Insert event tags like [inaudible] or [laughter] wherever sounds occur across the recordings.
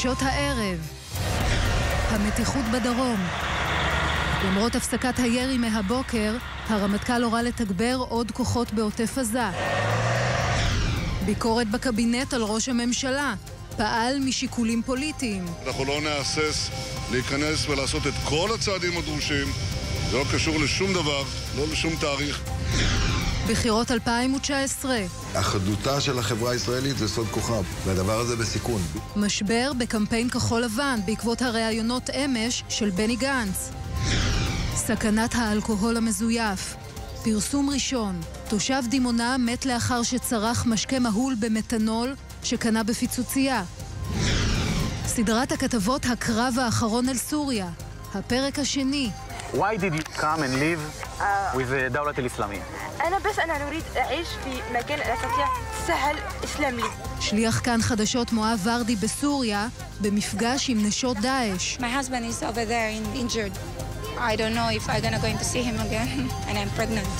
חדשות הערב. המתיחות בדרום. למרות הפסקת הירי מהבוקר, הרמטכ"ל הורה לתגבר עוד כוחות בעוטף עזה. ביקורת בקבינט על ראש הממשלה. פעל משיקולים פוליטיים. אנחנו לא נהסס להיכנס ולעשות את כל הצעדים הדרושים. זה לא קשור לשום דבר, לא לשום תאריך. בחירות 2019. אחדותה של החברה הישראלית זה סוד כוכב, והדבר הזה בסיכון. משבר בקמפיין כחול לבן בעקבות הראיונות אמש של בני גנץ. סכנת האלכוהול המזויף. פרסום ראשון, תושב דימונה מת לאחר שצרח משקה מהול במתנול שקנה בפיצוצייה. סדרת הכתבות הקרב האחרון על סוריה, הפרק השני. Why did you come and live with דאולת אל-אסלאמיה? أنا بس أنا أريد أعيش في مكان أستطيع سهل إسلام لي. שליח כאן חדשות מואב ורדי בסוריה, במפגש עם נשות דאעש. My husband is over there in, injured. I don't know if I'm gonna going to see him again, and I'm pregnant.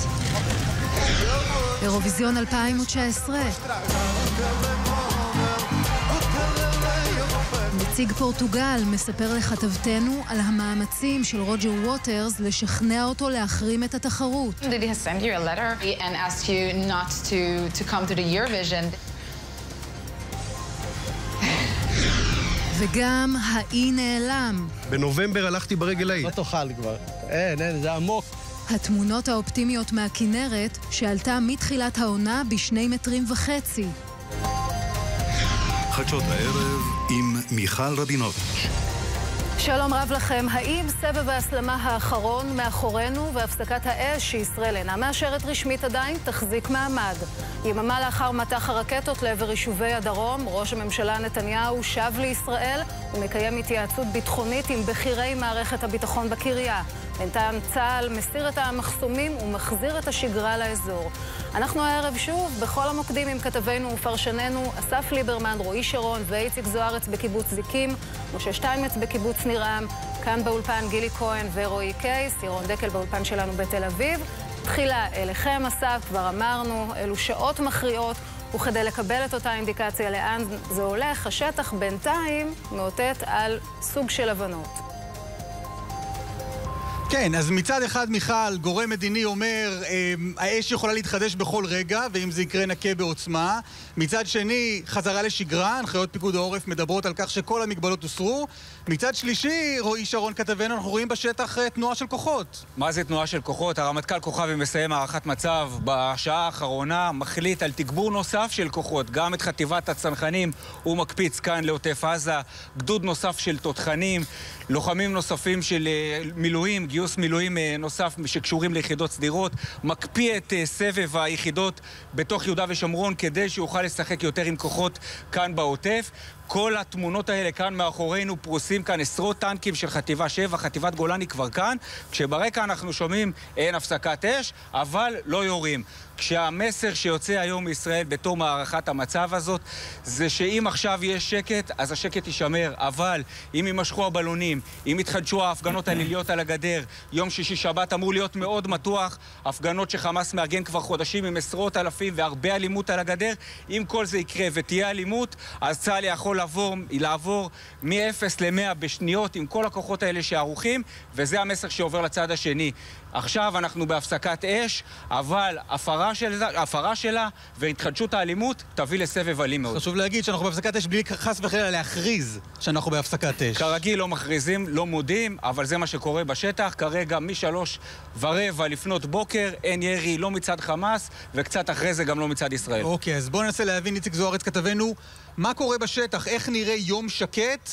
אירוויזיון 2019 נציג פורטוגל מספר לכתבתנו על המאמצים של רוג'ר ווטרס לשכנע אותו להחרים את התחרות. וגם האי נעלם. בנובמבר הלכתי ברגל ההיא. לא תאכל כבר. אין, אין, זה עמוק. התמונות האופטימיות מהכינרת, שעלתה מתחילת העונה בשני מטרים וחצי. חדשות הערב עם מיכל רבינוביץ'. שלום רב לכם. האם סבב ההסלמה האחרון מאחורינו והפסקת האש שישראל אינה מאשרת רשמית עדיין תחזיק מעמד? יממה לאחר מטח הרקטות לעבר יישובי הדרום, ראש הממשלה נתניהו שב לישראל ומקיים התייעצות ביטחונית עם בכירי מערכת הביטחון בקריה. בינתיים צה"ל מסיר את המחסומים ומחזיר את השגרה לאזור. אנחנו הערב שוב בכל המוקדים עם כתבינו ופרשננו אסף ליברמן, רועי שרון ואיציק זוארץ בקיבוץ זיקים, משה שטיינמץ בקיבוץ נירם, כאן באולפן גילי כהן ורועי קייס, ירון דקל באולפן שלנו בתל אביב. תחילה אליכם אסף, כבר אמרנו, אלו שעות מכריעות. וכדי לקבל את אותה אינדיקציה לאן זה הולך, השטח בינתיים מאותת על סוג של הבנות. כן, אז מצד אחד, מיכל, גורם מדיני אומר, אה, האש יכולה להתחדש בכל רגע, ואם זה יקרה נכה בעוצמה. מצד שני, חזרה לשגרה, הנחיות פיקוד העורף מדברות על כך שכל המגבלות הוסרו. מצד שלישי, רועי שרון כתבנו, אנחנו רואים בשטח אה, תנועה של כוחות. מה זה תנועה של כוחות? הרמטכ"ל כוכבי מסיים הערכת מצב בשעה האחרונה, מחליט על תגבור נוסף של כוחות. גם את חטיבת הצנחנים הוא מקפיץ כאן לעוטף עזה, גדוד נוסף של תותחנים, לוחמים נוספים של אה, מילואים, גיוס מילואים אה, נוסף שקשורים ליחידות סדירות, מקפיא את סבב היחידות בתוך יהודה ושומרון כדי שיוכל לשחק יותר עם כוחות כאן בעוטף. כל התמונות האלה כאן מאחורינו פרוסים כאן עשרות טנקים של חטיבה 7, חטיבת גולני כבר כאן, כשברקע אנחנו שומעים אין הפסקת אש, אבל לא יורים. כשהמסר שיוצא היום מישראל בתום הערכת המצב הזאת זה שאם עכשיו יש שקט, אז השקט יישמר, אבל אם יימשכו הבלונים, אם יתחדשו ההפגנות הליליות על הגדר, יום שישי שבת אמור להיות מאוד מתוח, הפגנות שחמאס מארגן כבר חודשים עם עשרות אלפים והרבה אלימות על הגדר, אם כל זה יקרה ותהיה אלימות, אז צה"ל יכול לעבור, לעבור מ-0 ל-100 בשניות עם כל הכוחות האלה שערוכים, וזה המסר שעובר לצד השני. עכשיו אנחנו בהפסקת אש, אבל הפרה, של, הפרה שלה והתחדשות האלימות תביא לסבב אלים מאוד. חשוב להגיד שאנחנו בהפסקת אש בלי חס וחלילה להכריז שאנחנו בהפסקת אש. כרגיל לא מכריזים, לא מודיעים, אבל זה מה שקורה בשטח. כרגע משלוש ורבע לפנות בוקר אין ירי לא מצד חמאס, וקצת אחרי זה גם לא מצד ישראל. אוקיי, אז בואו ננסה להבין, איציק זוארץ כתבנו, מה קורה בשטח, איך נראה יום שקט?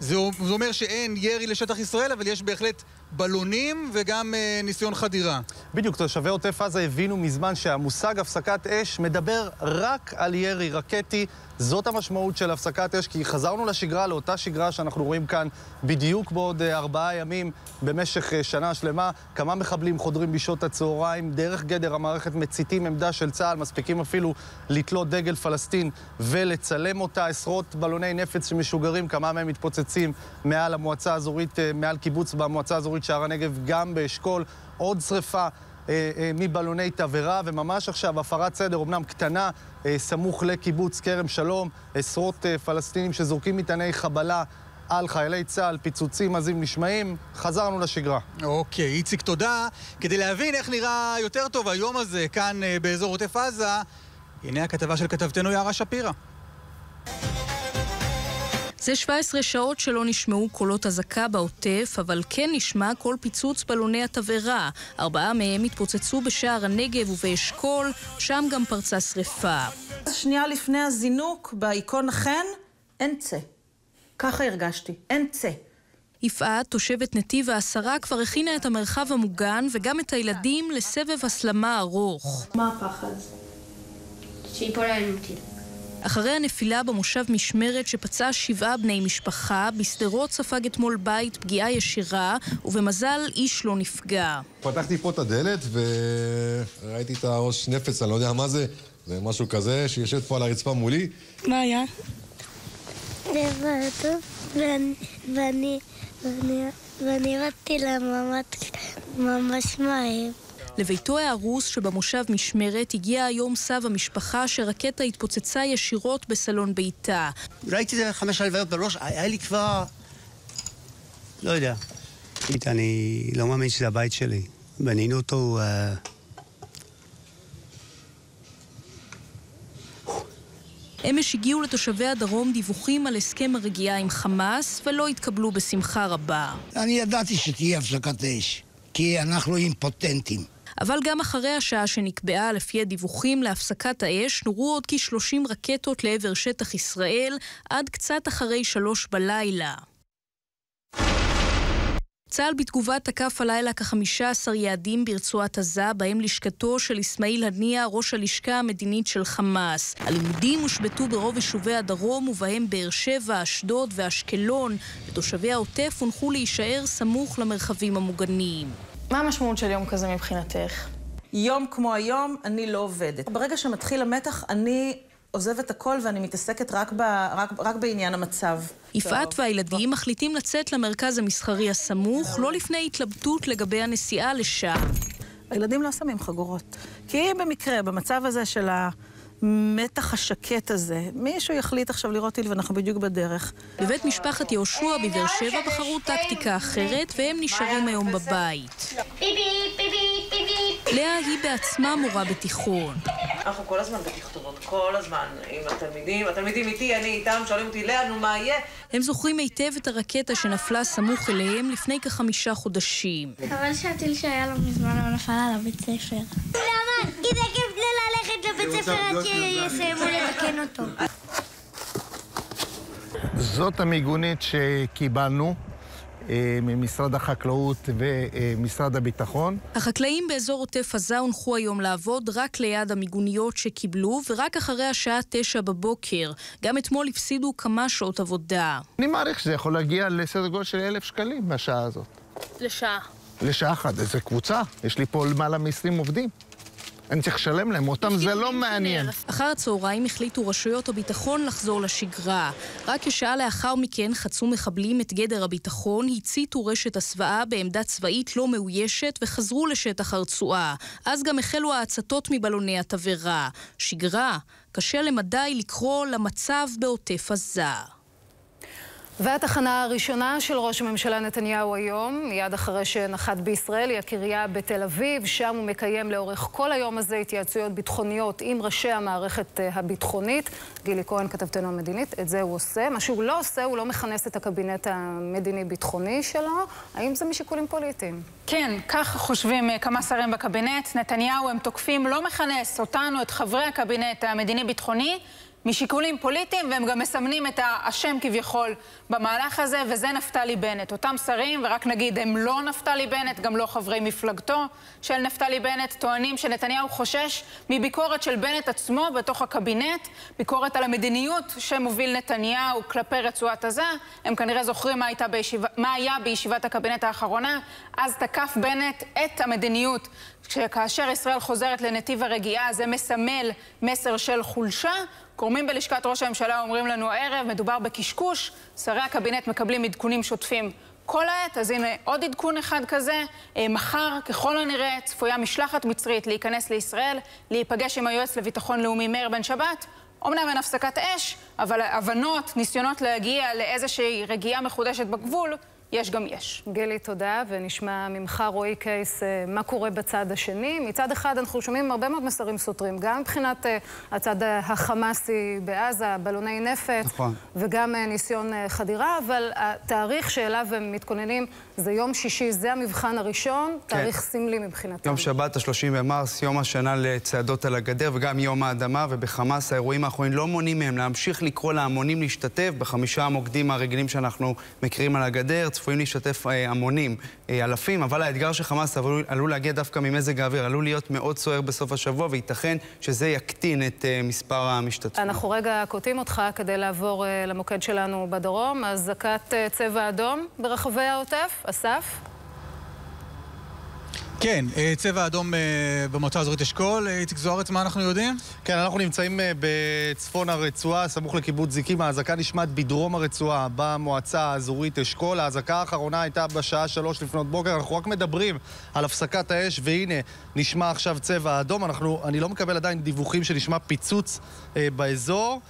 זה אומר שאין ירי לשטח ישראל, אבל יש בהחלט בלונים וגם אה, ניסיון חדירה. בדיוק, תושבי עוטף עזה הבינו מזמן שהמושג הפסקת אש מדבר רק על ירי רקטי. זאת המשמעות של הפסקת אש, כי חזרנו לשגרה, לאותה שגרה שאנחנו רואים כאן בדיוק בעוד אה, ארבעה ימים במשך אה, שנה שלמה. כמה מחבלים חודרים בשעות הצהריים, דרך גדר המערכת מציתים עמדה של צה"ל, מספיקים אפילו לתלות דגל פלסטין ולצלם אותה. עשרות בלוני נפץ שמשוגרים, כמה מהם מתפוצצים מעל המועצה האזורית, מעל קיבוץ במועצה האזורית שער הנגב, גם באשכול. עוד שריפה אה, אה, מבלוני תבערה, וממש עכשיו הפרת סדר, אמנם קטנה, אה, סמוך לקיבוץ כרם שלום, עשרות פלסטינים שזורקים מטעני חבלה על חיילי צה"ל, פיצוצים עזים נשמעים, חזרנו לשגרה. אוקיי, איציק, תודה. כדי להבין איך נראה יותר טוב היום הזה כאן באזור עוטף עזה, הנה הכתבה של כתבתנו יערה שפירא. זה 17 שעות שלא נשמעו קולות אזעקה בעוטף, אבל כן נשמע קול פיצוץ בלוני התבערה. ארבעה מהם התפוצצו בשער הנגב ובאשכול, שם גם פרצה שרפה. שנייה לפני הזינוק, באיקון החן, אין צא. ככה הרגשתי, אין צא. יפעת, תושבת נתיב העשרה, כבר הכינה את המרחב המוגן וגם את הילדים לסבב הסלמה ארוך. מה הפחד? שיפול עלינו טיל. אחרי הנפילה במושב משמרת שפצעה שבעה בני משפחה, בשדרות ספג אתמול בית פגיעה ישירה, ובמזל איש לא נפגע. פתחתי פה את הדלת וראיתי את הראש נפץ, אני לא יודע מה זה, זה משהו כזה שיושב פה על הרצפה מולי. מה היה? ואני, ואני, ואני, ואני רצתי לממ"ד ממש מהר. לביתו ההרוס שבמושב משמרת הגיע היום סב המשפחה שרקטה התפוצצה ישירות בסלון ביתה. ראיתי את זה חמש הלוויות בראש, היה לי כבר... לא יודע. אני לא מאמין שזה הבית שלי. בנינו אותו... Uh... אמש הגיעו לתושבי הדרום דיווחים על הסכם הרגיעה עם חמאס, ולא התקבלו בשמחה רבה. אני ידעתי שתהיה הפסקת אש, כי אנחנו אימפוטנטים. אבל גם אחרי השעה שנקבעה לפי הדיווחים להפסקת האש, נורו עוד כ-30 רקטות לעבר שטח ישראל, עד קצת אחרי שלוש בלילה. צה"ל בתגובה תקף הלילה כ-15 יעדים ברצועת עזה, בהם לשכתו של אסמאעיל הנייה, ראש הלשכה המדינית של חמאס. הלימודים הושבתו ברוב יישובי הדרום, ובהם באר שבע, אשדוד ואשקלון, ותושבי העוטף הונחו להישאר סמוך למרחבים המוגנים. מה המשמעות של יום כזה מבחינתך? יום כמו היום, אני לא עובדת. ברגע שמתחיל המתח, אני עוזבת הכל ואני מתעסקת רק, ב, רק, רק בעניין המצב. יפעת והילדים מחליטים לצאת למרכז המסחרי הסמוך, לא לפני התלבטות לגבי הנסיעה לשם. הילדים לא שמים חגורות. כי אם במקרה, במצב הזה של ה... המתח השקט הזה. מישהו יחליט עכשיו לראות טיל ואנחנו בדיוק בדרך. בבית משפחת יהושע בבאר שבע בחרו טקטיקה אחרת והם נשארים היום בבית. לאה היא בעצמה מורה בתיכון. אנחנו כל הזמן בתכתובות, כל הזמן עם התלמידים. התלמידים איתי, אני איתם, שואלים אותי, לאה, נו מה יהיה? הם זוכרים היטב את הרקטה שנפלה סמוך אליהם לפני כחמישה חודשים. חבל שהטיל שהיה לא מזמן לא נפל על הבית ספר. למה? כי זה כיף לבית ספר עד שיסיימו לתקן אותו. זאת המיגונית שקיבלנו. ממשרד החקלאות ומשרד הביטחון. החקלאים באזור עוטף עזה הונחו היום לעבוד רק ליד המיגוניות שקיבלו, ורק אחרי השעה תשע בבוקר. גם אתמול הפסידו כמה שעות עבודה. אני מעריך שזה יכול להגיע לסדר גודל של אלף שקלים מהשעה הזאת. לשעה. לשעה אחת. איזה קבוצה. יש לי פה למעלה מ-20 עובדים. אני צריך לשלם להם, אותם זה לא מעניין. אחר הצהריים החליטו רשויות הביטחון לחזור לשגרה. רק כשעה לאחר מכן חצו מחבלים את גדר הביטחון, הציתו רשת הסוואה בעמדה צבאית לא מאוישת וחזרו לשטח הרצועה. אז גם החלו ההצתות מבלוני התבערה. שגרה, קשה למדי לקרוא למצב בעוטף עזה. והתחנה הראשונה של ראש הממשלה נתניהו היום, מיד אחרי שנחת בישראל, היא הקריה בתל אביב. שם הוא מקיים לאורך כל היום הזה התייעצויות ביטחוניות עם ראשי המערכת הביטחונית. גילי כהן, כתבתנו המדינית, את זה הוא עושה. מה שהוא לא עושה, הוא לא מכנס את הקבינט המדיני-ביטחוני שלו. האם זה משיקולים פוליטיים? כן, כך חושבים כמה שרים בקבינט. נתניהו, הם תוקפים, לא מכנס אותנו, את חברי הקבינט המדיני-ביטחוני. משיקולים פוליטיים, והם גם מסמנים את האשם כביכול במהלך הזה, וזה נפתלי בנט. אותם שרים, ורק נגיד, הם לא נפתלי בנט, גם לא חברי מפלגתו של נפתלי בנט, טוענים שנתניהו חושש מביקורת של בנט עצמו בתוך הקבינט, ביקורת על המדיניות שמוביל נתניהו כלפי רצועת עזה. הם כנראה זוכרים מה, בישיב... מה היה בישיבת הקבינט האחרונה. אז תקף בנט את המדיניות שכאשר ישראל חוזרת לנתיב הרגיעה זה מסמל מסר של חולשה. גורמים בלשכת ראש הממשלה אומרים לנו הערב, מדובר בקשקוש, שרי הקבינט מקבלים עדכונים שוטפים כל העת, אז הנה עוד עדכון אחד כזה. אה, מחר, ככל הנראה, צפויה משלחת מצרית להיכנס לישראל, להיפגש עם היועץ לביטחון לאומי מאיר בן שבת. אמנם אין הפסקת אש, אבל הבנות, ניסיונות להגיע לאיזושהי רגיעה מחודשת בגבול, יש גם יש. גילי, תודה, ונשמע ממך, רועי קייס, אה, מה קורה בצד השני. מצד אחד אנחנו שומעים הרבה מאוד מסרים סותרים, גם מבחינת אה, הצד החמאסי בעזה, בלוני נפץ, נכון. וגם אה, ניסיון חדירה, אבל התאריך שאליו הם מתכוננים זה יום שישי, זה המבחן הראשון, כן. תאריך סמלי מבחינתם. יום שבת, ה-30 במרס, יום השנה לצעדות על הגדר, וגם יום האדמה, ובחמאס האירועים האחרונים לא מונעים מהם להמשיך לקרוא להמונים להשתתף בחמישה המוקדים הרגילים שאנחנו מכירים על הגדר. צפויים להשתתף אה, המונים, אה, אלפים, אבל האתגר של חמאס עלול, עלול להגיע דווקא ממזג האוויר, עלול להיות מאוד סוער בסוף השבוע, וייתכן שזה יקטין את אה, מספר המשתתפים. אנחנו רגע קוטעים אותך כדי לעבור למוקד שלנו בדרום. אזעקת צבע אדום ברחבי העוטף. אסף? כן, אה, צבע אדום אה, במועצה האזורית אשכול. אה, איציק זוארץ, מה אנחנו יודעים? כן, אנחנו נמצאים בצפון הרצועה, סמוך לקיבוץ זיקים. האזעקה נשמעת בדרום הרצועה, במועצה האזורית אשכול. האזעקה האחרונה הייתה בשעה שלוש לפנות בוקר. אנחנו רק מדברים על הפסקת האש, והנה, נשמע עכשיו צבע אדום. אנחנו, אני לא מקבל עדיין דיווחים שנשמע פיצוץ אה, באזור.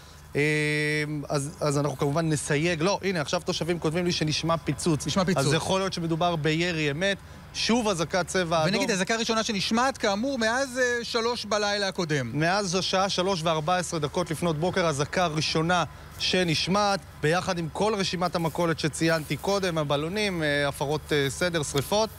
אז, אז אנחנו כמובן נסייג, לא, הנה, עכשיו תושבים כותבים לי שנשמע פיצוץ. נשמע פיצוץ. אז יכול להיות שמדובר בירי אמת. שוב אזעקת צבע אדום. ונגיד, אזעקה ראשונה שנשמעת, כאמור, מאז uh, שלוש בלילה הקודם. מאז השעה שלוש וארבע עשרה דקות לפנות בוקר, אזעקה ראשונה שנשמעת, ביחד עם כל רשימת המכולת שציינתי קודם, הבלונים, uh, הפרות סדר, שריפות.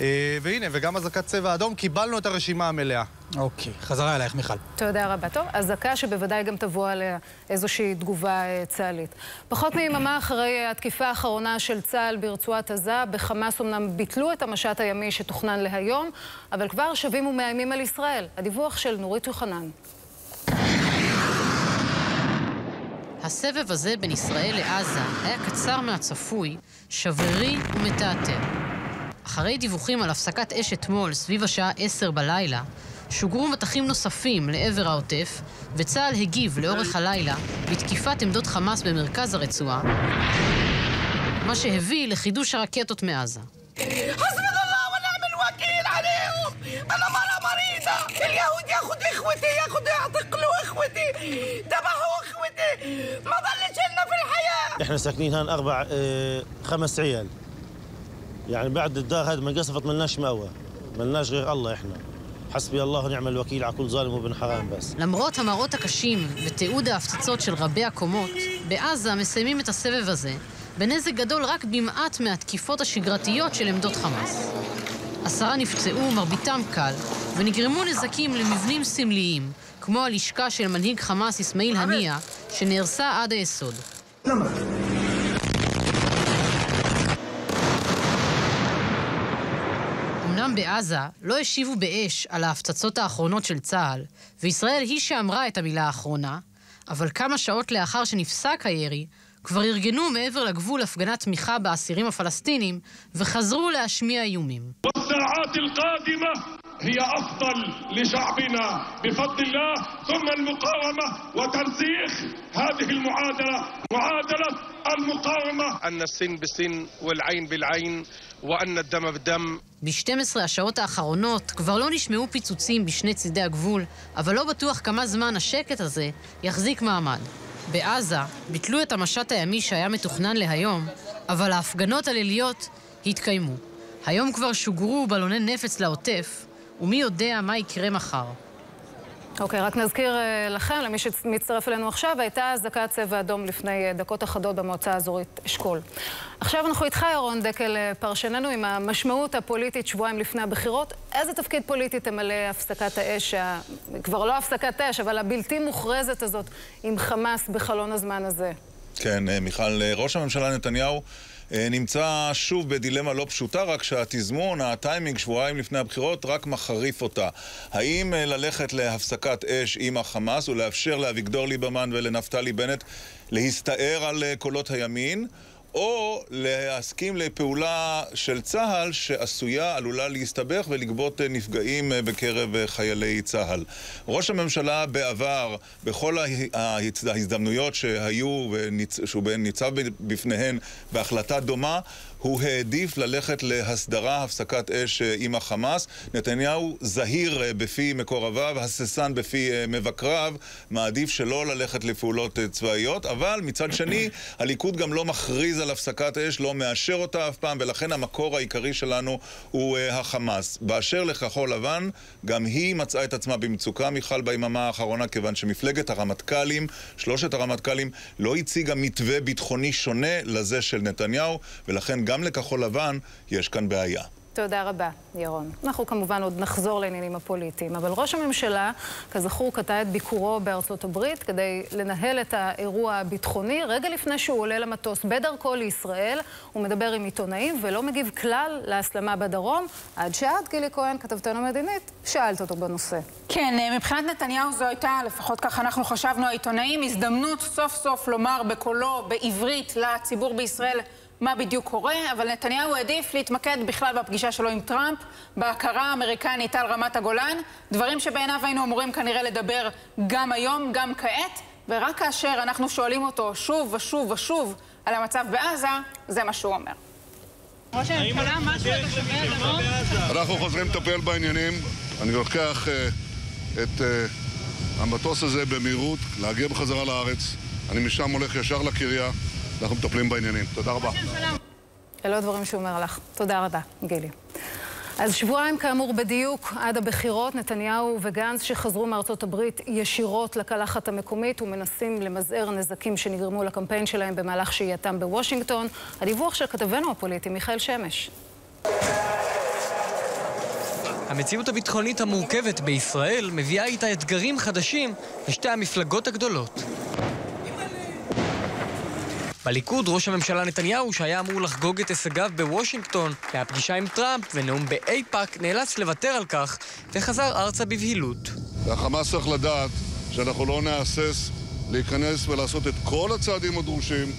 אה, והנה, וגם אזעקת צבע אדום, קיבלנו את הרשימה המלאה. אוקיי, חזרה אלייך, מיכל. תודה רבה. טוב, אזעקה שבוודאי גם תבוא עליה איזושהי תגובה אה, צה"לית. פחות מיממה אחרי התקיפה האחרונה של צה"ל ברצועת עזה, בחמאס אמנם ביטלו את המשט הימי שתוכנן להיום, אבל כבר שבים ומאיימים על ישראל. הדיווח של נורית יוחנן. הסבב הזה בין ישראל לעזה היה קצר מהצפוי, שברירי ומתעתע. אחרי דיווחים על הפסקת אש אתמול, סביב השעה עשר בלילה, שוגרו מטחים נוספים לעבר העוטף, וצה"ל הגיב לאורך הלילה בתקיפת עמדות חמאס במרכז הרצועה, מה שהביא לחידוש הרקטות מעזה. احنا ساكنين هون اربع خمس عيال يعني بعد الدار هذه ما قصفت ملناش مأوى ملناش غير الله احنا حسبي الله ونعم الوكيل على كل ظالم وبن حرام بس. למרות המראות הקשים ותיעוד ההפצצות של רבי הקומות, בעזה מסיימים את הסבב הזה בנזק גדול רק במעט מהתקיפות השגרתיות של עמדות חמאס. עשרה נפצעו, מרביתם קל, ונגרמו נזקים למבנים סמליים, כמו הלשכה של מנהיג חמאס אסמאעיל הנייה, שנהרסה עד היסוד. למה? אמנם בעזה לא השיבו באש על ההפצצות האחרונות של צה"ל, וישראל היא שאמרה את המילה האחרונה, אבל כמה שעות לאחר שנפסק הירי, כבר ארגנו מעבר לגבול הפגנת תמיכה באסירים הפלסטינים, וחזרו להשמיע איומים. هي أفضل لشعبنا بفضل الله ثم المقاومة وترسيخ هذه المعادلة معادلة المقاومة أن السن بالسن والعين بالعين وأن الدم بالدم ב-12 השעות האחרונות כבר לא נשמעו פיצוצים בשני צידי הגבול, אבל לא בטוח כמה זמן השקט הזה יחזיק מעמד. בעזה ביטלו את המשט הימי שהיה מתוכנן להיום, אבל ההפגנות הליליות התקיימו. היום כבר שוגרו בלוני נפץ לעוטף, ומי יודע מה יקרה מחר. אוקיי, okay, רק נזכיר uh, לכם, למי שמצטרף אלינו עכשיו, הייתה אזעקת צבע אדום לפני uh, דקות אחדות במועצה האזורית אשכול. עכשיו אנחנו איתך, ירון דקל, uh, פרשננו, עם המשמעות הפוליטית שבועיים לפני הבחירות. איזה תפקיד פוליטי תמלא הפסקת האש, ה... כבר לא הפסקת אש, אבל הבלתי מוכרזת הזאת עם חמאס בחלון הזמן הזה? כן, מיכל, ראש הממשלה נתניהו אה, נמצא שוב בדילמה לא פשוטה, רק שהתזמון, הטיימינג, שבועיים לפני הבחירות, רק מחריף אותה. האם אה, ללכת להפסקת אש עם החמאס ולאפשר לאביגדור ליברמן ולנפתלי בנט להסתער על אה, קולות הימין? או להסכים לפעולה של צה"ל שעשויה, עלולה להסתבך ולגבות נפגעים בקרב חיילי צה"ל. ראש הממשלה בעבר, בכל ההזדמנויות שהיו, שהוא ניצב בפניהן בהחלטה דומה, הוא העדיף ללכת להסדרה, הפסקת אש אה, עם החמאס. נתניהו זהיר אה, בפי מקורביו, הססן בפי אה, מבקריו, מעדיף שלא ללכת לפעולות צבאיות, אבל מצד שני, הליכוד גם לא מכריז על הפסקת אש, לא מאשר אותה אף פעם, ולכן המקור העיקרי שלנו הוא החמאס. באשר לכחול לבן, גם היא מצאה את עצמה במצוקה, מיכל, ביממה האחרונה, כיוון שמפלגת הרמטכ"לים, שלושת הרמטכ"לים, לא הציגה מתווה ביטחוני שונה לזה של נתניהו, ולכן גם לכחול לבן יש כאן בעיה. תודה רבה, ירון. אנחנו כמובן עוד נחזור לעניינים הפוליטיים, אבל ראש הממשלה, כזכור, קטע את ביקורו בארצות הברית כדי לנהל את האירוע הביטחוני. רגע לפני שהוא עולה למטוס בדרכו לישראל, הוא מדבר עם עיתונאים ולא מגיב כלל להסלמה בדרום, עד שאת, גילי כהן, כתבתנו מדינית, שאלת אותו בנושא. כן, אה, מבחינת נתניהו זו הייתה, לפחות ככה אנחנו חשבנו העיתונאים, הזדמנות סוף סוף לומר בקולו, בעברית, לציבור בישראל, מה בדיוק קורה, אבל נתניהו העדיף להתמקד בכלל בפגישה שלו עם טראמפ, בהכרה האמריקנית על רמת הגולן, דברים שבעיניו היינו אמורים כנראה לדבר גם היום, גם כעת, ורק כאשר אנחנו שואלים אותו שוב ושוב ושוב על המצב בעזה, זה מה שהוא אומר. ראש הממשלה, משהו לתושבי הדרום? אנחנו חוזרים לטפל בעניינים. אני לוקח uh, את uh, המטוס הזה במהירות, להגיע בחזרה לארץ. אני משם הולך ישר לקריה. אנחנו מטפלים בעניינים. תודה רבה. אלה הדברים שהוא אומר לך. תודה רבה, גילי. אז שבועיים כאמור בדיוק עד הבחירות, נתניהו וגנץ שחזרו מארצות הברית ישירות לקלחת המקומית ומנסים למזער נזקים שנגרמו לקמפיין שלהם במהלך שהייתם בוושינגטון. הדיווח של כתבנו הפוליטי, מיכאל שמש. המציאות הביטחונית המורכבת בישראל מביאה איתה אתגרים חדשים לשתי המפלגות הגדולות. בליכוד, ראש הממשלה נתניהו, שהיה אמור לחגוג את הישגיו בוושינגטון, מהפגישה עם טראמפ ונאום באייפאק, נאלץ לוותר על כך, וחזר ארצה בבהילות. והחמאס צריך לדעת שאנחנו לא נהסס להיכנס ולעשות את כל הצעדים הדרושים.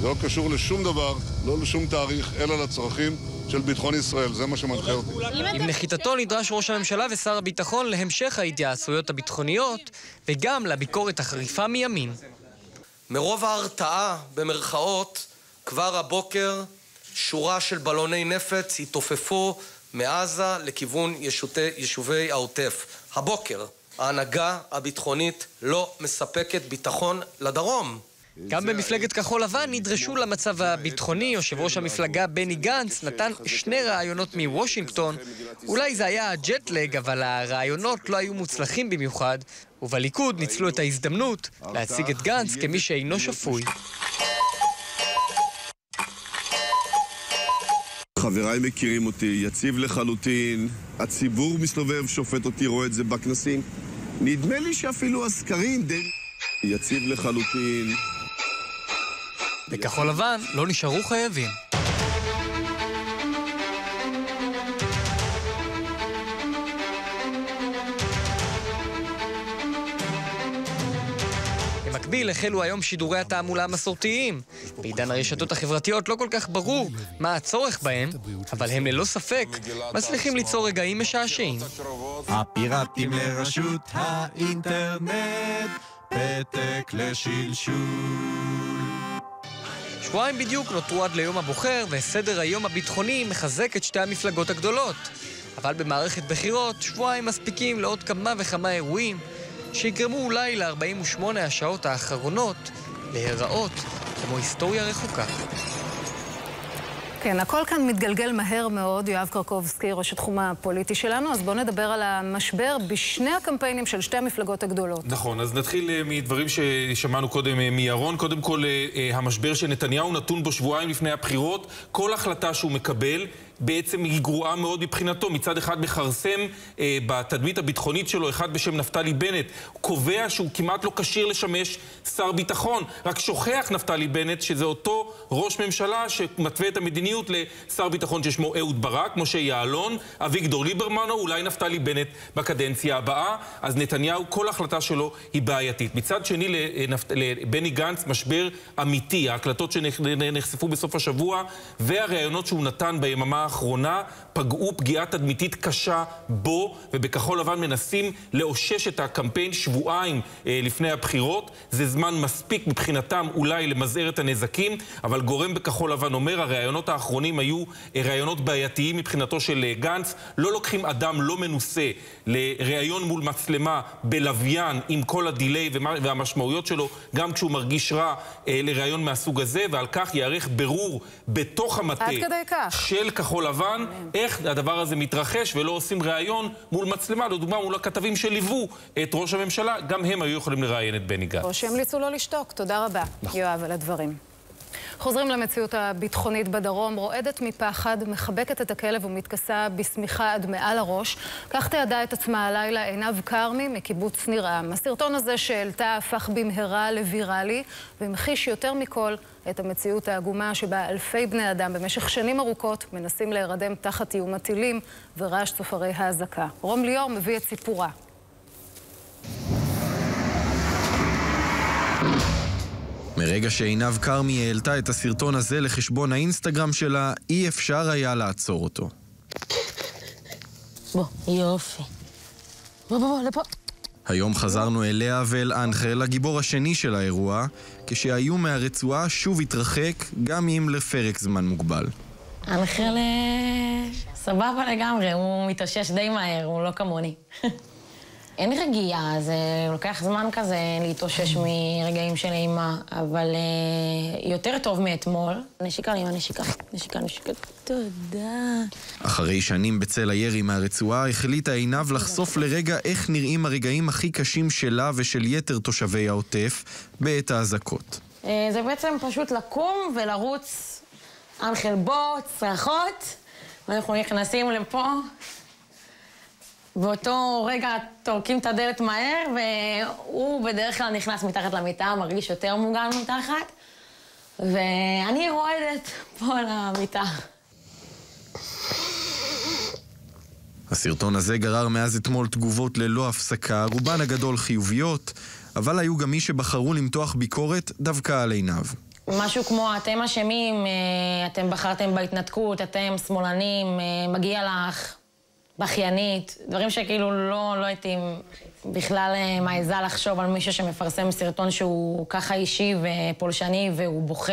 זה לא קשור לשום דבר, לא לשום תאריך, אלא לצרכים של ביטחון ישראל, זה מה שמנחה אותי. עם נחיתתו נדרש ראש הממשלה ושר הביטחון להמשך ההתייעצויות הביטחוניות, וגם לביקורת החריפה מימין. מרוב ההרתעה, במרכאות, כבר הבוקר שורה של בלוני נפץ התעופפו מעזה לכיוון ישותי, יישובי העוטף. הבוקר ההנהגה הביטחונית לא מספקת ביטחון לדרום. גם במפלגת כחול לבן נדרשו למצב הביטחוני. יושב ראש המפלגה בני גנץ נתן שני ראיונות מוושינגטון. אולי זה היה הג'טלג, אבל הראיונות לא היו מוצלחים במיוחד, ובליכוד ניצלו את ההזדמנות להציג את גנץ כמי שאינו שפוי. חבריי מכירים אותי, יציב לחלוטין, הציבור מסתובב, שופט אותי, רואה את זה בכנסים. נדמה לי שאפילו הסקרים די... יציב לחלוטין. בכחול לבן לא נשארו חייבים. במקביל החלו היום שידורי התעמולה המסורתיים. בעידן הרשתות החברתיות לא כל כך ברור מה הצורך בהם, אבל הם ללא ספק מצליחים ליצור רגעים משעשעים. הפיראטים לרשות האינטרנט, פתק לשלשול. שבועיים בדיוק נותרו עד ליום הבוחר, וסדר היום הביטחוני מחזק את שתי המפלגות הגדולות. אבל במערכת בחירות, שבועיים מספיקים לעוד כמה וכמה אירועים שיגרמו אולי ל-48 השעות האחרונות להיראות כמו היסטוריה רחוקה. כן, הכל כאן מתגלגל מהר מאוד, יואב קרקובסקי, ראש התחום הפוליטי שלנו, אז בואו נדבר על המשבר בשני הקמפיינים של שתי המפלגות הגדולות. נכון, אז נתחיל אה, מדברים ששמענו קודם אה, מירון. קודם כל, אה, המשבר שנתניהו נתון בו שבועיים לפני הבחירות, כל החלטה שהוא מקבל בעצם היא גרועה מאוד מבחינתו. מצד אחד מכרסם אה, בתדמית הביטחונית שלו, אחד בשם נפתלי בנט, קובע שהוא כמעט לא כשיר לשמש שר ביטחון. רק שוכח נפתלי בנט שזה אותו ראש ממשלה שמתווה את המדיניות לשר ביטחון ששמו אהוד ברק, משה יעלון, אביגדור ליברמן או אולי נפתלי בנט בקדנציה הבאה. אז נתניהו, כל החלטה שלו היא בעייתית. מצד שני, לנפת... לבני גנץ משבר אמיתי. ההקלטות שנחשפו בסוף השבוע והראיונות שהוא נתן ביממה האחרונה פגעו פגיעה תדמיתית קשה בו, ובכחול לבן מנסים לאושש את הקמפיין שבועיים אה, לפני הבחירות. זה זמן מספיק מבחינתם אולי למזער את הנזקים, אבל גורם בכחול לבן אומר, הראיונות האחרונים היו אה, ראיונות בעייתיים מבחינתו של אה, גנץ. לא לוקחים אדם לא מנוסה לראיון מול מצלמה בלוויין עם כל הדיליי והמשמעויות שלו, גם כשהוא מרגיש רע אה, לראיון מהסוג הזה, ועל כך ייערך ברור בתוך המטה של כחול לבן, איך הדבר הזה מתרחש, ולא עושים ראיון מול מצלמה, לדוגמה מול הכתבים שליוו את ראש הממשלה, גם הם היו יכולים לראיין את בני גנץ. או שהמליצו לא לשתוק. תודה רבה, נכון. יואב, על הדברים. חוזרים למציאות הביטחונית בדרום, רועדת מפחד, מחבקת את הכלב ומתכסה בשמיכה עד מעל הראש. כך תיעדה את עצמה הלילה עינב כרמי מקיבוץ ניר-עם. הסרטון הזה שהעלתה הפך במהרה לוויראלי, והמחיש יותר מכל את המציאות העגומה שבה אלפי בני אדם במשך שנים ארוכות מנסים להירדם תחת איום הטילים ורעש צופרי האזעקה. רום ליאור מביא את סיפורה. מרגע שעינב כרמי העלתה את הסרטון הזה לחשבון האינסטגרם שלה, אי אפשר היה לעצור אותו. בוא, יופי. בוא, בוא, בוא, לפה. היום חזרנו אליה ואל אנחל, הגיבור השני של האירוע, כשהאיום מהרצועה שוב התרחק, גם אם לפרק זמן מוגבל. אנחל אה, סבבה לגמרי, הוא מתאושש די מהר, הוא לא כמוני. [laughs] אין רגיעה, זה לוקח זמן כזה להתאושש מרגעים של אימה, אבל uh, יותר טוב מאתמול. נשיקה לי, נשיקה, נשיקה, נשיקה. תודה. אחרי שנים בצל הירי מהרצועה, החליטה עינב לחשוף לרגע איך נראים הרגעים הכי קשים שלה ושל יתר תושבי העוטף בעת האזעקות. Uh, זה בעצם פשוט לקום ולרוץ אנחל בו, צרחות, ואנחנו נכנסים לפה. באותו רגע טורקים את הדלת מהר, והוא בדרך כלל נכנס מתחת למיטה, מרגיש יותר מוגן מתחת, ואני רועדת פה על המיטה. הסרטון הזה גרר מאז אתמול תגובות ללא הפסקה, רובן הגדול חיוביות, אבל היו גם מי שבחרו למתוח ביקורת דווקא על עיניו. משהו כמו, אתם אשמים, אה, אתם בחרתם בהתנתקות, אתם שמאלנים, אה, מגיע לך, בכיינית, דברים שכאילו לא, לא הייתי בכלל אה, מעיזה לחשוב על מישהו שמפרסם סרטון שהוא ככה אישי ופולשני והוא בוכה.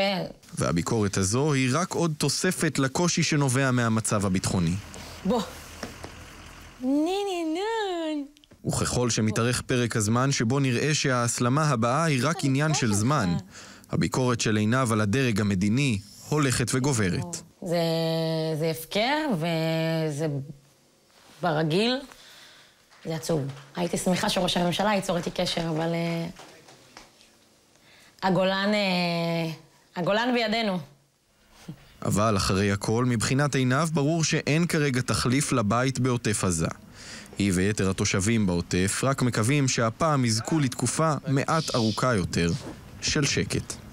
והביקורת הזו היא רק עוד תוספת לקושי שנובע מהמצב הביטחוני. בוא. ני ני ני. וככל שמתארך פרק הזמן שבו נראה שההסלמה הבאה היא רק עניין של זמן, הביקורת של עינב על הדרג המדיני הולכת וגוברת. זה, זה הפקר וזה ברגיל, זה עצוב. הייתי שמחה שראש הממשלה ייצור איתי קשר, אבל... Uh, הגולן... Uh, הגולן בידינו. אבל אחרי הכל, מבחינת עינב ברור שאין כרגע תחליף לבית בעוטף עזה. היא ויתר התושבים בעוטף רק מקווים שהפעם יזכו לתקופה מעט ארוכה יותר של שקט.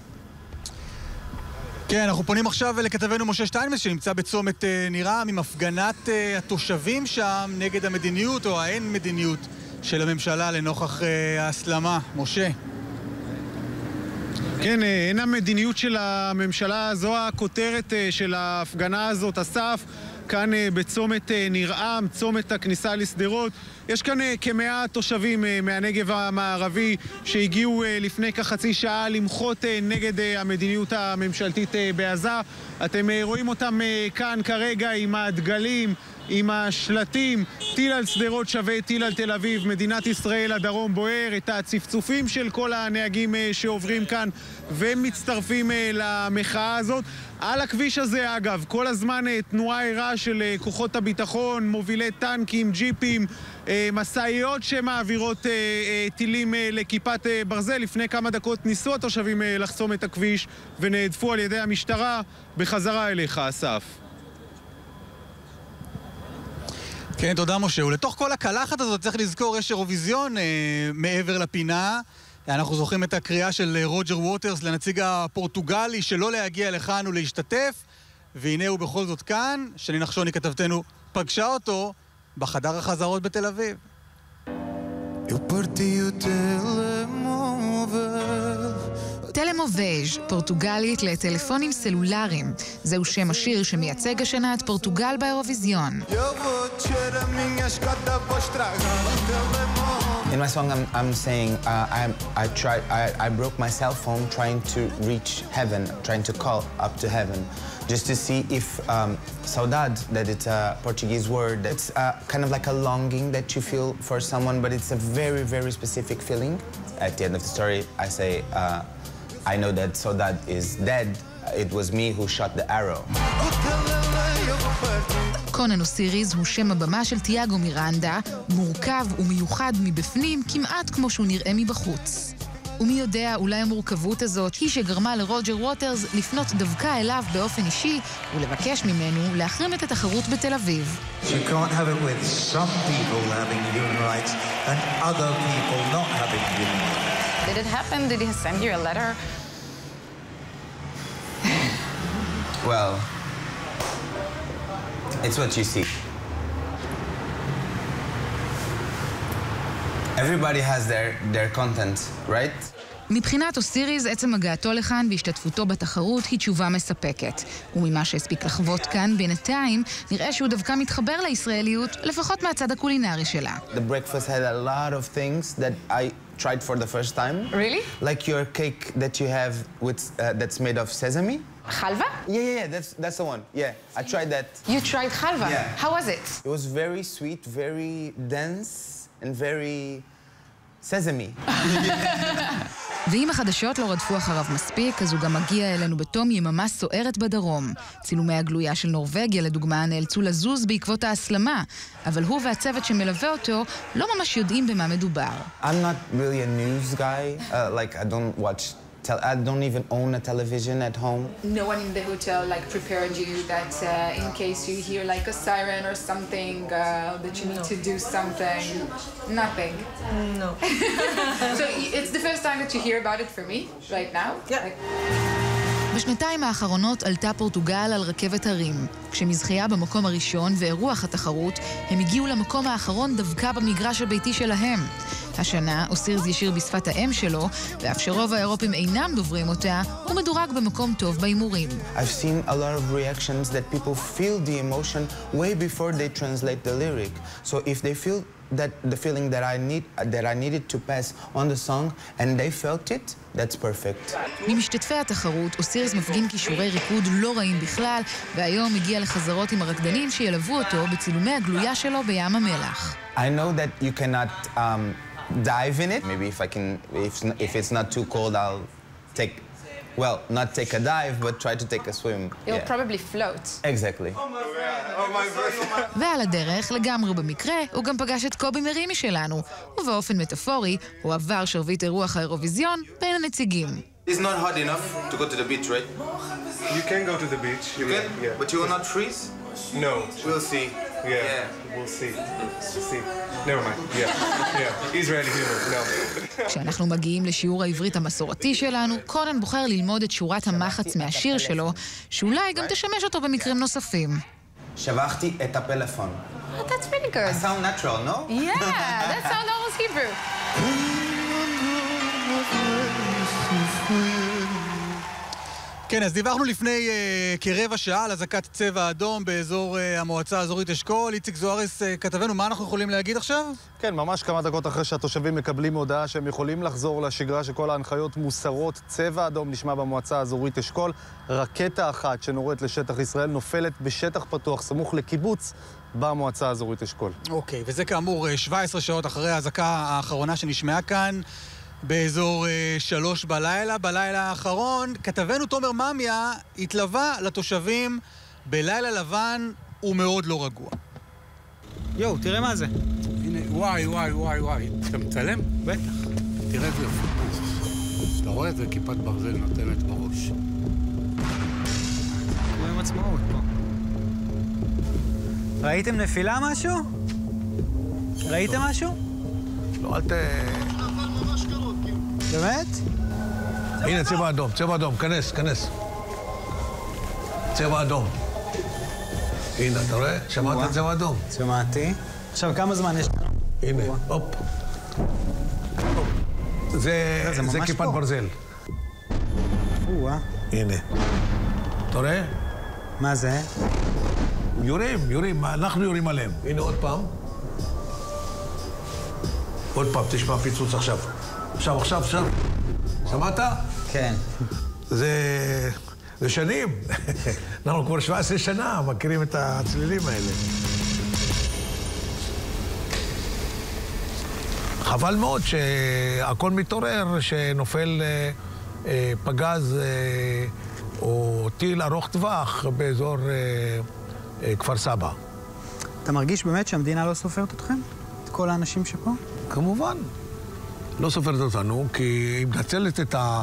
כן, אנחנו פונים עכשיו לכתבנו משה שטיינמס שנמצא בצומת אה, נירם עם הפגנת אה, התושבים שם נגד המדיניות או האין מדיניות של הממשלה לנוכח אה, ההסלמה. משה. כן, אין המדיניות של הממשלה, זו הכותרת של ההפגנה הזאת, אסף. כאן בצומת ניר-עם, צומת הכניסה לשדרות. יש כאן כמאה תושבים מהנגב המערבי שהגיעו לפני כחצי שעה למחות נגד המדיניות הממשלתית בעזה. אתם רואים אותם כאן כרגע עם הדגלים, עם השלטים, טיל על שדרות שווה טיל על תל אביב, מדינת ישראל הדרום בוער, את הצפצופים של כל הנהגים שעוברים כאן ומצטרפים למחאה הזאת. על הכביש הזה, אגב, כל הזמן תנועה ערה של כוחות הביטחון, מובילי טנקים, ג'יפים, משאיות שמעבירות טילים לכיפת ברזל. לפני כמה דקות ניסו התושבים לחסום את הכביש ונהדפו על ידי המשטרה. בחזרה אליך, אסף. כן, תודה משה. ולתוך כל הקלחת הזאת צריך לזכור, יש אירוויזיון אה, מעבר לפינה. אנחנו זוכרים את הקריאה של רוג'ר ווטרס לנציג הפורטוגלי שלא להגיע לכאן ולהשתתף, והנה הוא בכל זאת כאן. שני נחשוני כתבתנו פגשה אותו בחדר החזרות בתל אביב. Eu parti o telemóvel וייז', פורטוגלית לטלפונים סלולריים. זהו שם השיר שמייצג השנה את פורטוגל באירוויזיון. In my song, I'm, I'm saying uh, I'm, I, tried, I, I broke my cell phone trying to reach heaven, trying to call up to heaven, just to see if um, saudade, that it's a Portuguese word, it's uh, kind of like a longing that you feel for someone, but it's a very, very specific feeling. At the end of the story, I say, uh, I know that saudade is dead. It was me who shot the arrow. קונן אוסיריס הוא שם הבמה של תיאגו מירנדה, מורכב ומיוחד מבפנים כמעט כמו שהוא נראה מבחוץ. ומי יודע, אולי המורכבות הזאת היא שגרמה לרוג'ר ווטרס לפנות דווקא אליו באופן אישי ולבקש ממנו להחרים את התחרות בתל אביב. You can't have it with some people having human rights Did it happen? Did he send you a letter? Well, it's what you see. Everybody has their, their content, right? מבחינת אוסיריס, עצם הגעתו לכאן והשתתפותו בתחרות היא תשובה מספקת. וממה שהספיק לחוות כאן בינתיים, נראה שהוא דווקא מתחבר לישראליות, לפחות מהצד הקולינרי שלה. The breakfast had a lot of things that I tried for the first time. Really? Like your cake that you have with, uh, that's made of sesame. Halva? Yeah, yeah, yeah, that's, that's the one. Yeah, I tried that. You tried halva? Yeah. How was it? It was very sweet, very dense, and very sesame. ואם החדשות לא רדפו אחריו מספיק, אז הוא גם מגיע אלינו בתום יממה סוערת בדרום. צילומי הגלויה של נורבגיה, לדוגמה, נאלצו לזוז בעקבות ההסלמה, אבל הוא והצוות שמלווה אותו לא ממש יודעים במה מדובר. I'm not really a news guy. Uh, like, I don't watch. Tel- I don't even own a television at home. No one in the hotel like prepared you that uh, in case you hear like a siren or something uh, that you need to do something. Nothing. No. [laughs] so it's the first time that you hear about it for me right now. Yeah. Like, בשנתיים האחרונות עלתה פורטוגל על רכבת הרים. כשמזכייה במקום הראשון ואירוח התחרות, הם הגיעו למקום האחרון דווקא במגרש הביתי שלהם. השנה, אוסירס ישיר בשפת האם שלו, ואף שרוב האירופים אינם דוברים אותה, הוא מדורג במקום טוב בהימורים. So that the feeling that I need that I needed to pass on the song and they felt it, that's perfect. ממשתתפי התחרות, אוסירס מפגין כישורי ריקוד לא רעים בכלל, והיום הגיע לחזרות עם הרקדנים שילוו אותו בצילומי הגלויה שלו בים המלח. I know that you cannot um, dive in it. Maybe if I can, if, if it's not too cold, I'll take, well, not take a dive, but try to take a swim. you'll Yeah. probably float. Exactly. ועל הדרך, לגמרי במקרה, הוא גם פגש את קובי מרימי שלנו, ובאופן מטאפורי, הוא עבר שרביט אירוח האירוויזיון בין הנציגים. It's not hot enough to go to the beach, right? You can go to the beach. You can, but you will not freeze. No. We'll see. Yeah. We'll see. We'll see. Never mind. Yeah. Yeah. Israeli humor. No. [laughs] כשאנחנו מגיעים לשיעור העברית המסורתי שלנו, קונן בוחר ללמוד את שורת המחץ מהשיר שלו, שאולי גם תשמש אותו במקרים נוספים. שבחתי את הפלאפון. Oh, that's pretty good. I sound natural, no? Yeah, that sounds almost Hebrew. [laughs] כן, אז דיווחנו לפני uh, כרבע שעה על אזעקת צבע אדום באזור uh, המועצה האזורית אשכול. איציק זוארץ, uh, כתבנו, מה אנחנו יכולים להגיד עכשיו? כן, ממש כמה דקות אחרי שהתושבים מקבלים הודעה שהם יכולים לחזור לשגרה, שכל ההנחיות מוסרות, צבע אדום נשמע במועצה האזורית אשכול. רקטה אחת שנורית לשטח ישראל נופלת בשטח פתוח סמוך לקיבוץ במועצה האזורית אשכול. אוקיי, וזה כאמור אה, 17 שעות אחרי האזעקה האחרונה שנשמעה כאן. באזור אה, שלוש בלילה. בלילה האחרון, כתבנו תומר ממיה התלווה לתושבים בלילה לבן ומאוד לא רגוע. יואו, תראה מה זה. הנה, וואי, וואי, וואי, וואי. אתה מצלם? בטח. תראה איזה יופי. אתה רואה איזה כיפת ברזל נותנת בראש. כמו יום עצמאות פה. ראיתם נפילה משהו? ראיתם משהו? לא, אל ת... באמת? הנה, צבע אדום, צבע אדום, כנס, כנס. צבע אדום. הנה, אתה רואה? שמעת צבע אדום? שמעתי. עכשיו, כמה זמן יש לנו? הנה, הופ. זה זה זה ממש כיפת. ברזל. הנה. אתה רואה? מה זה? יורים, יורים, אנחנו יורים עליהם. הנה עוד פעם. עוד פעם, תשמע פיצוץ עכשיו. עכשיו, עכשיו, עכשיו. שמעת? כן. זה... זה שנים. [laughs] אנחנו כבר 17 שנה מכירים את הצלילים האלה. חבל מאוד שהכל מתעורר, שנופל אה, אה, פגז אה, או טיל ארוך טווח באזור אה, אה, כפר סבא. אתה מרגיש באמת שהמדינה לא סופרת אתכם? את כל האנשים שפה? כמובן. לא סופרת אותנו, כי היא מנצלת את, ה,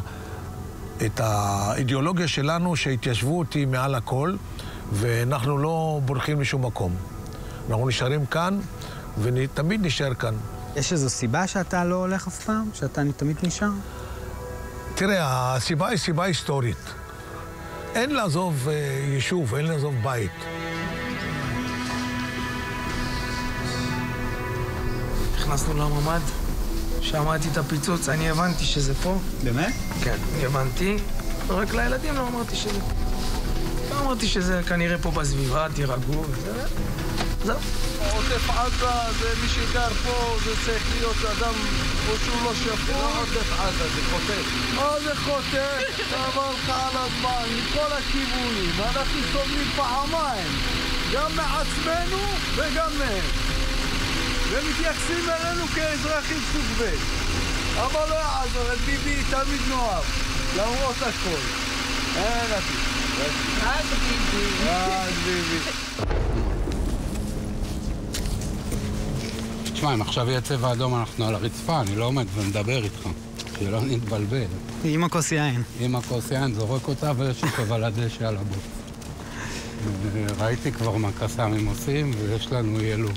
את האידיאולוגיה שלנו שהתיישבות היא מעל הכל, ואנחנו לא בורחים לשום מקום. אנחנו נשארים כאן, ותמיד נשאר כאן. יש איזו סיבה שאתה לא הולך אף פעם? שאתה תמיד נשאר? תראה, הסיבה היא סיבה היסטורית. אין לעזוב אה, יישוב, אין לעזוב בית. נכנסנו לממ"ד, שמעתי את הפיצוץ, אני הבנתי שזה פה. באמת? כן, אני הבנתי, רק לילדים לא אמרתי שזה פה. לא אמרתי שזה כנראה פה בסביבה, תירגעו וזה. זהו. עוטף עזה זה מי שגר פה, זה צריך להיות אדם או שהוא לא שפוי. זה לא עוטף עזה, זה חוטף. או זה חוטף, עבר לך על הזמן, מכל הכיוונים. אנחנו סובלים פעמיים, גם מעצמנו וגם מהם. ומתייחסים אלינו כאזרחים סוג ב'. אבל לא יעזור, את ביבי תמיד נאהב, למרות הכל. אין עתיד. רק ביבי. רק ביבי. תשמע, אם עכשיו יהיה צבע אדום אנחנו על הרצפה, אני לא עומד ומדבר איתך. שלא נתבלבל. עם הכוס יין. עם הכוס יין, זורק אותה ושוכב על הדשא על הבוץ. ראיתי כבר מה קסאמים עושים, ויש לנו אילו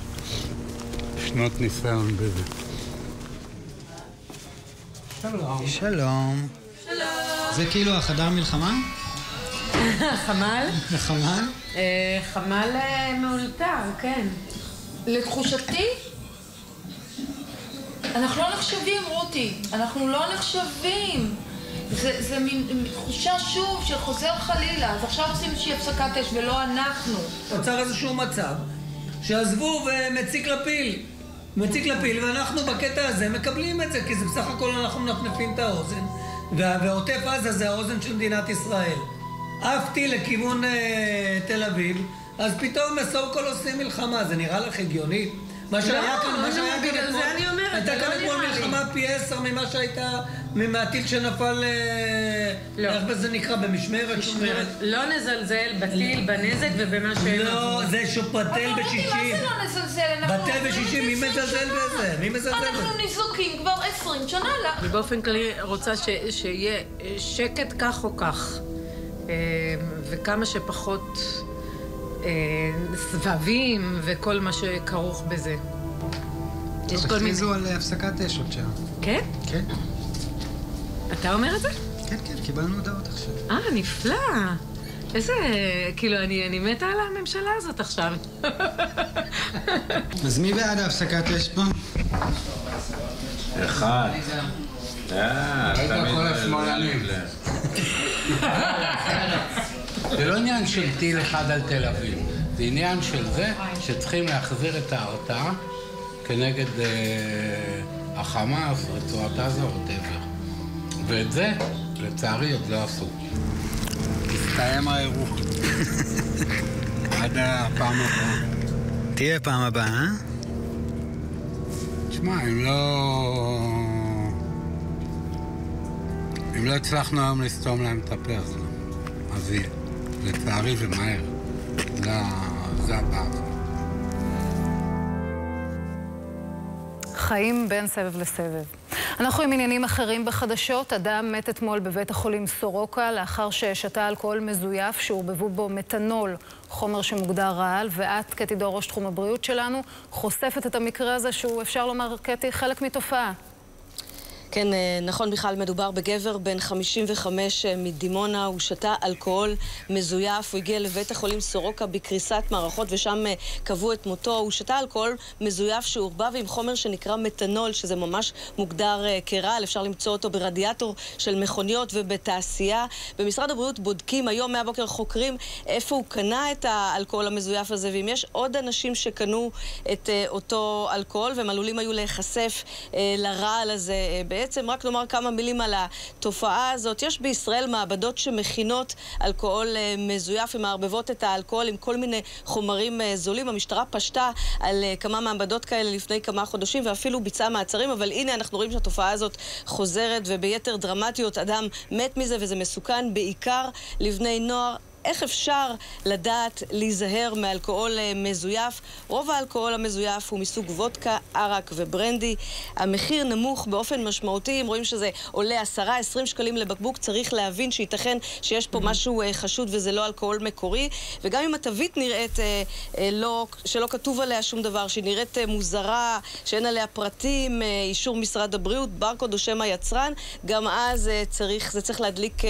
שנות ניסיון בזה. שלום. שלום. זה כאילו החדר מלחמה? חמ"ל? החמ"ל? אה, חמ"ל אה, מאולתר, כן. לתחושתי, אנחנו לא נחשבים, רותי. אנחנו לא נחשבים. זה, זה מין מין תחושה שוב של חוזר חלילה. אז עכשיו עושים איזושהי הפסקת אש ולא אנחנו. נוצר איזשהו מצב שעזבו ומציק לפיל. מציק לפיל, ואנחנו בקטע הזה מקבלים את זה, כי זה בסך הכל אנחנו מנפנפים את האוזן. ועוטף עזה זה האוזן של מדינת ישראל. עפתי לכיוון אה, תל אביב, אז פתאום מסור כל עושים מלחמה. זה נראה לך הגיוני? מה שהיה לא, כאן, מה לא, שהיה כאן בגלל אתמול, זה אני אומרת, הייתה כאן לא אתמול. מלחמה פי עשר ממה שהייתה, מהטיל שנפל, אה, לא. איך זה נקרא, במשמרת? משמרת. לא נזלזל בטיל, בנזק ובמה שהם לא. זה שופטל אבל רותי, מה בשישים. זה לא נזלזל? אנחנו בטל בשישים, זה מי 20 מזלזל. בזה? מי מזלזל בזה? אנחנו ניזוקים כבר 20 שנה. לא- ובאופן כללי רוצה ש, שיהיה שקט כך או כך, אה, וכמה שפחות סבבים וכל מה שכרוך בזה. יש כל מיני... הכריזו על הפסקת אש עוד שעה. כן? כן. אתה אומר את זה? כן, כן, קיבלנו הודעות עכשיו. אה, נפלא. איזה... כאילו, אני, אני מתה על הממשלה הזאת עכשיו. [laughs] אז מי בעד הפסקת אש פה? אחד. אה, תמיד כל [laughs] זה- לא עניין של טיל אחד על תל אביב, זה עניין של זה שצריכים להחזיר את ההרתעה כנגד אה, החמאס, רצועת עזה, ווטאבר. ואת זה, לצערי, עוד לא עשו. הסתיים האירוע. [laughs] עד הפעם הבאה. תהיה פעם הבאה, אה? תשמע, אם לא... אם לא הצלחנו היום לסתום להם את הפה. אז יהיה. לצערי. זה ה- זה הבא. חיים בין סבב לסבב. אנחנו עם עניינים אחרים בחדשות. אדם מת אתמול בבית החולים סורוקה לאחר ששתה אלכוהול מזויף שעורבבו בו מתנול, חומר שמוגדר רעל, ואת, קטי דור, ראש תחום הבריאות שלנו, חושפת את המקרה הזה שהוא, אפשר לומר, קטי, חלק מתופעה. כן, אה, נכון מיכל, מדובר בגבר בן 55 אה, מדימונה, הוא שתה אלכוהול מזויף, הוא הגיע לבית החולים סורוקה בקריסת מערכות ושם אה, קבעו את מותו. הוא שתה אלכוהול מזויף שעורבב עם חומר שנקרא מתנול, שזה ממש מוגדר כרעל, אפשר למצוא אותו ברדיאטור של מכוניות ובתעשייה. במשרד הבריאות בודקים היום מהבוקר חוקרים איפה הוא קנה את האלכוהול המזויף הזה, ואם יש עוד אנשים שקנו את אותו אלכוהול והם עלולים היו להיחשף לרעל הזה. בעצם רק לומר כמה מילים על התופעה הזאת. יש בישראל מעבדות שמכינות אלכוהול אה, מזויף, ומערבבות את האלכוהול עם כל מיני חומרים אה, זולים. המשטרה פשטה על אה, כמה מעבדות כאלה לפני כמה חודשים, ואפילו ביצעה מעצרים, אבל הנה אנחנו רואים שהתופעה הזאת חוזרת, וביתר דרמטיות אדם מת מזה, וזה מסוכן בעיקר לבני נוער. איך אפשר לדעת להיזהר מאלכוהול אה, מזויף? רוב האלכוהול המזויף הוא מסוג וודקה, ערק וברנדי. המחיר נמוך באופן משמעותי, אם רואים שזה עולה 10-20 שקלים לבקבוק, צריך להבין שייתכן שיש פה משהו אה, חשוד וזה לא אלכוהול מקורי. וגם אם התווית נראית אה, לא, שלא כתוב עליה שום דבר, שהיא נראית מוזרה, שאין עליה פרטים, אישור משרד הבריאות, ברקוד או שם היצרן, גם אז צריך, זה צריך להדליק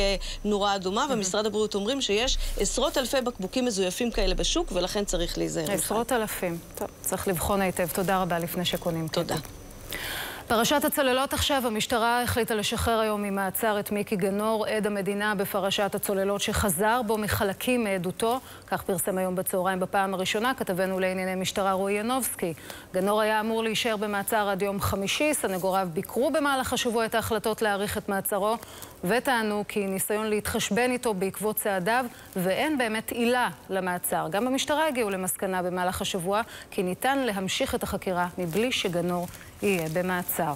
נורה אדומה, ומשרד הבריאות אומרים שיש עשרות אלפי בקבוקים מזויפים כאלה בשוק, ולכן צריך להיזהר. עשרות אלפים. טוב, צריך לבחון היטב. תודה רבה לפני שקונים. תודה. פרשת הצוללות עכשיו, המשטרה החליטה לשחרר היום ממעצר את מיקי גנור, עד המדינה בפרשת הצוללות שחזר בו מחלקים מעדותו. כך פרסם היום בצהריים בפעם הראשונה כתבנו לענייני משטרה רועי ינובסקי. גנור היה אמור להישאר במעצר עד יום חמישי, סנגוריו ביקרו במהלך השבוע את ההחלטות להאריך את מעצרו, וטענו כי ניסיון להתחשבן איתו בעקבות צעדיו, ואין באמת עילה למעצר. גם במשטרה הגיעו למסקנה במהלך השבוע כי ניתן להמשיך את החקירה מבלי שגנור יהיה במעצר.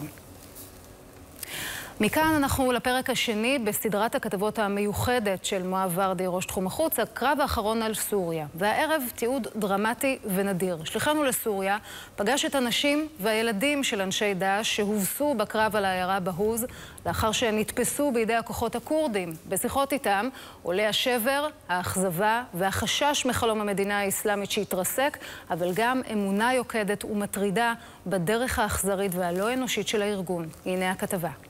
מכאן אנחנו לפרק השני בסדרת הכתבות המיוחדת של מואב ורדי, ראש תחום החוץ, הקרב האחרון על סוריה. והערב תיעוד דרמטי ונדיר. שליחנו לסוריה פגש את הנשים והילדים של אנשי דאעש שהובסו בקרב על העיירה בהוז, לאחר שהם נתפסו בידי הכוחות הכורדים. בשיחות איתם עולה השבר, האכזבה והחשש מחלום המדינה האסלאמית שהתרסק, אבל גם אמונה יוקדת ומטרידה בדרך האכזרית והלא אנושית של הארגון. הנה הכתבה.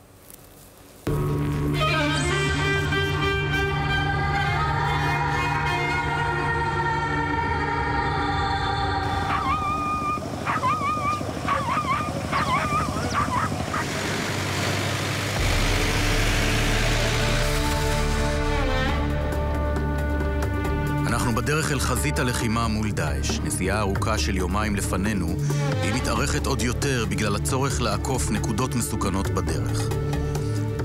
בדרך אל חזית הלחימה מול דאעש, נסיעה ארוכה של יומיים לפנינו, היא מתארכת עוד יותר בגלל הצורך לעקוף נקודות מסוכנות בדרך.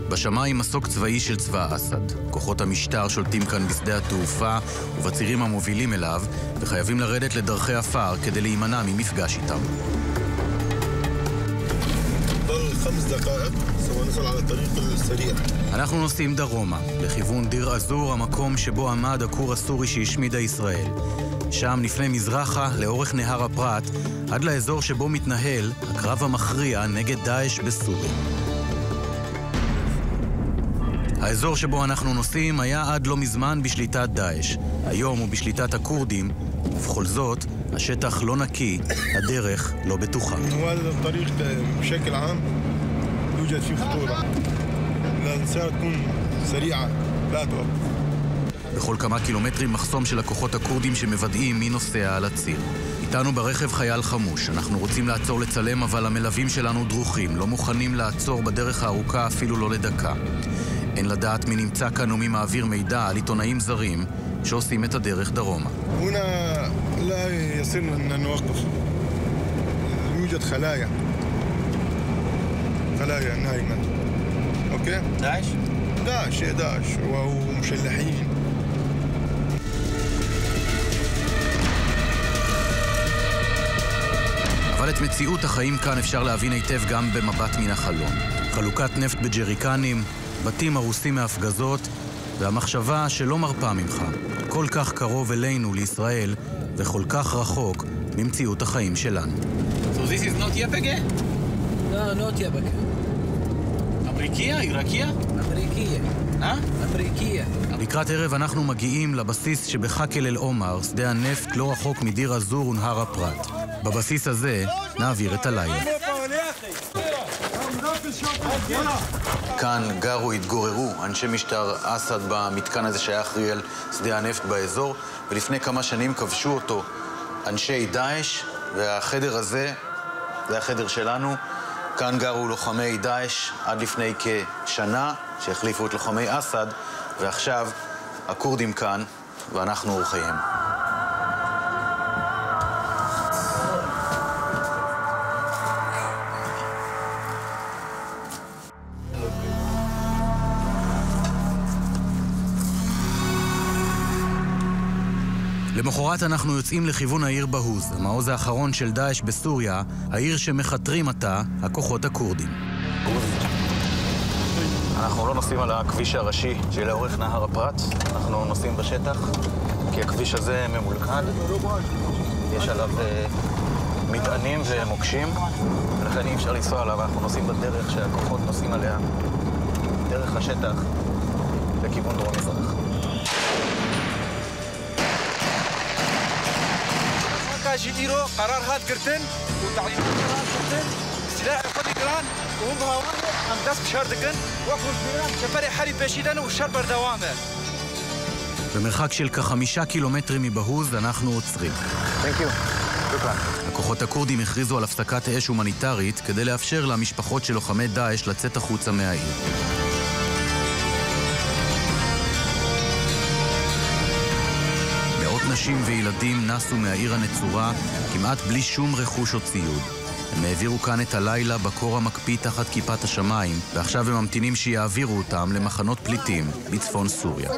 בשמיים מסוק צבאי של צבא אסד. כוחות המשטר שולטים כאן בשדה התעופה ובצירים המובילים אליו, וחייבים לרדת לדרכי עפר כדי להימנע ממפגש איתם. אנחנו נוסעים דרומה, לכיוון דיר אזור, המקום שבו עמד הכור הסורי שהשמידה ישראל. שם נפנה מזרחה לאורך נהר הפרת, עד לאזור שבו מתנהל הקרב המכריע נגד דאעש בסוריה. האזור שבו אנחנו נוסעים היה עד לא מזמן בשליטת דאעש. היום הוא בשליטת הכורדים, ובכל זאת, השטח לא נקי, הדרך לא בטוחה. يوجد فيه خطورة السيارة تكون سريعة لا توقف בכל כמה קילומטרים מחסום של הכוחות הכורדים שמוודאים מי נוסע על הציר. איתנו ברכב חייל חמוש. אנחנו רוצים לעצור לצלם, אבל המלווים שלנו דרוכים, לא מוכנים לעצור בדרך הארוכה אפילו לא לדקה. אין לדעת מי נמצא כאן ומי מעביר מידע על עיתונאים זרים שעושים את הדרך דרומה. خلايا نايمة أوكي؟ داعش؟ داعش داعش ومشلحين אבל את מציאות החיים כאן אפשר להבין היטב גם במבט מן החלון. חלוקת נפט בג'ריקנים, בתים הרוסים מהפגזות, והמחשבה שלא מרפה ממך, כל כך קרוב אלינו, לישראל, וכל כך רחוק ממציאות החיים שלנו. So this is not yet לא, not יבקה. אמריקיה? עיראקיה? אמריקיה. אה? אמריקיה. לקראת ערב אנחנו מגיעים לבסיס שבחאקל אל-עומר, שדה הנפט לא רחוק מדיר א-זור ונהר הפרת. בבסיס הזה נעביר את הלילה. כאן גרו, התגוררו אנשי משטר אסד במתקן הזה שהיה אחראי על שדה הנפט באזור, ולפני כמה שנים כבשו אותו אנשי דאעש, והחדר הזה, זה החדר שלנו. כאן גרו לוחמי דאעש עד לפני כשנה, שהחליפו את לוחמי אסד, ועכשיו הכורדים כאן, ואנחנו אורחיהם. למחרת אנחנו יוצאים לכיוון העיר בהוז, המעוז האחרון של דאעש בסוריה, העיר שמחתרים עתה הכוחות הכורדים. אנחנו לא נוסעים על הכביש הראשי שלאורך נהר הפרת, אנחנו נוסעים בשטח, כי הכביש הזה ממולכד, יש עליו uh, מטענים ומוקשים, ולכן אי אפשר לנסוע עליו, אנחנו נוסעים בדרך שהכוחות נוסעים עליה, דרך השטח, לכיוון דרום-מזרח. جي ايرو قرار هاد قرتن وتعليمات قرار قرتن سلاح خد قران وهم هوان هم دست بشار دقن وقف بيران شفري حالي بشيدن وشر بردوامه במרחק של כחמישה קילומטרים מבהוז אנחנו עוצרים. Thank you. הכוחות הכורדים הכריזו על הפסקת אש הומניטרית כדי לאפשר למשפחות של לוחמי דאעש לצאת החוצה מהעיר. נשים וילדים נסו מהעיר הנצורה כמעט בלי שום רכוש או ציוד. הם העבירו כאן את הלילה בקור המקפיא תחת כיפת השמיים, ועכשיו הם ממתינים שיעבירו אותם למחנות פליטים בצפון סוריה.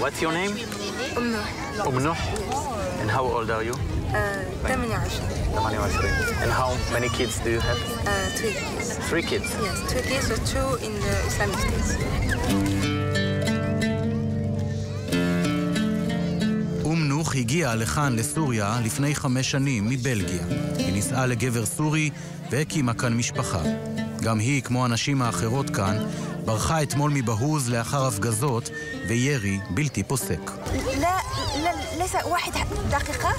What's your name? أم نوح Umm Nuh. And how old are you? آه، 28 28. And how many kids do you have? آه، three kids Three kids. yes two kids or two in the Islamic States אום נוח הגיעה לכאן, לסוריה, לפני חמש שנים מבלגיה. היא נישאה לגבר סורי והקימה כאן משפחה. גם היא, כמו הנשים האחרות כאן, ברחה אתמול מבהוז לאחר הפגזות וירי בלתי פוסק. لا لا ليس واحد دقيقة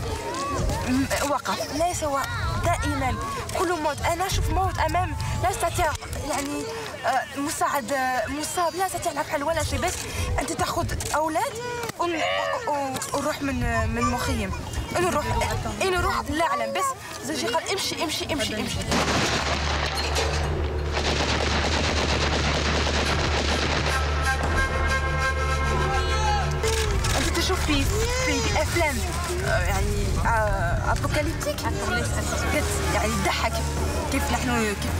م- وقف ليس و... دائما كل موت أنا أشوف موت أمام لا أستطيع يعني آه، مساعد آه، مصاب لا أستطيع أن أفعل ولا شيء بس أنت تأخذ أولاد ون- و- ونروح من من مخيم إنه نروح إنه نروح لا أعلم بس زوجي قال امشي امشي امشي امشي انت افلام آه، يعني ابوكاليبتيك كت يعني تضحك كيف نحن كيف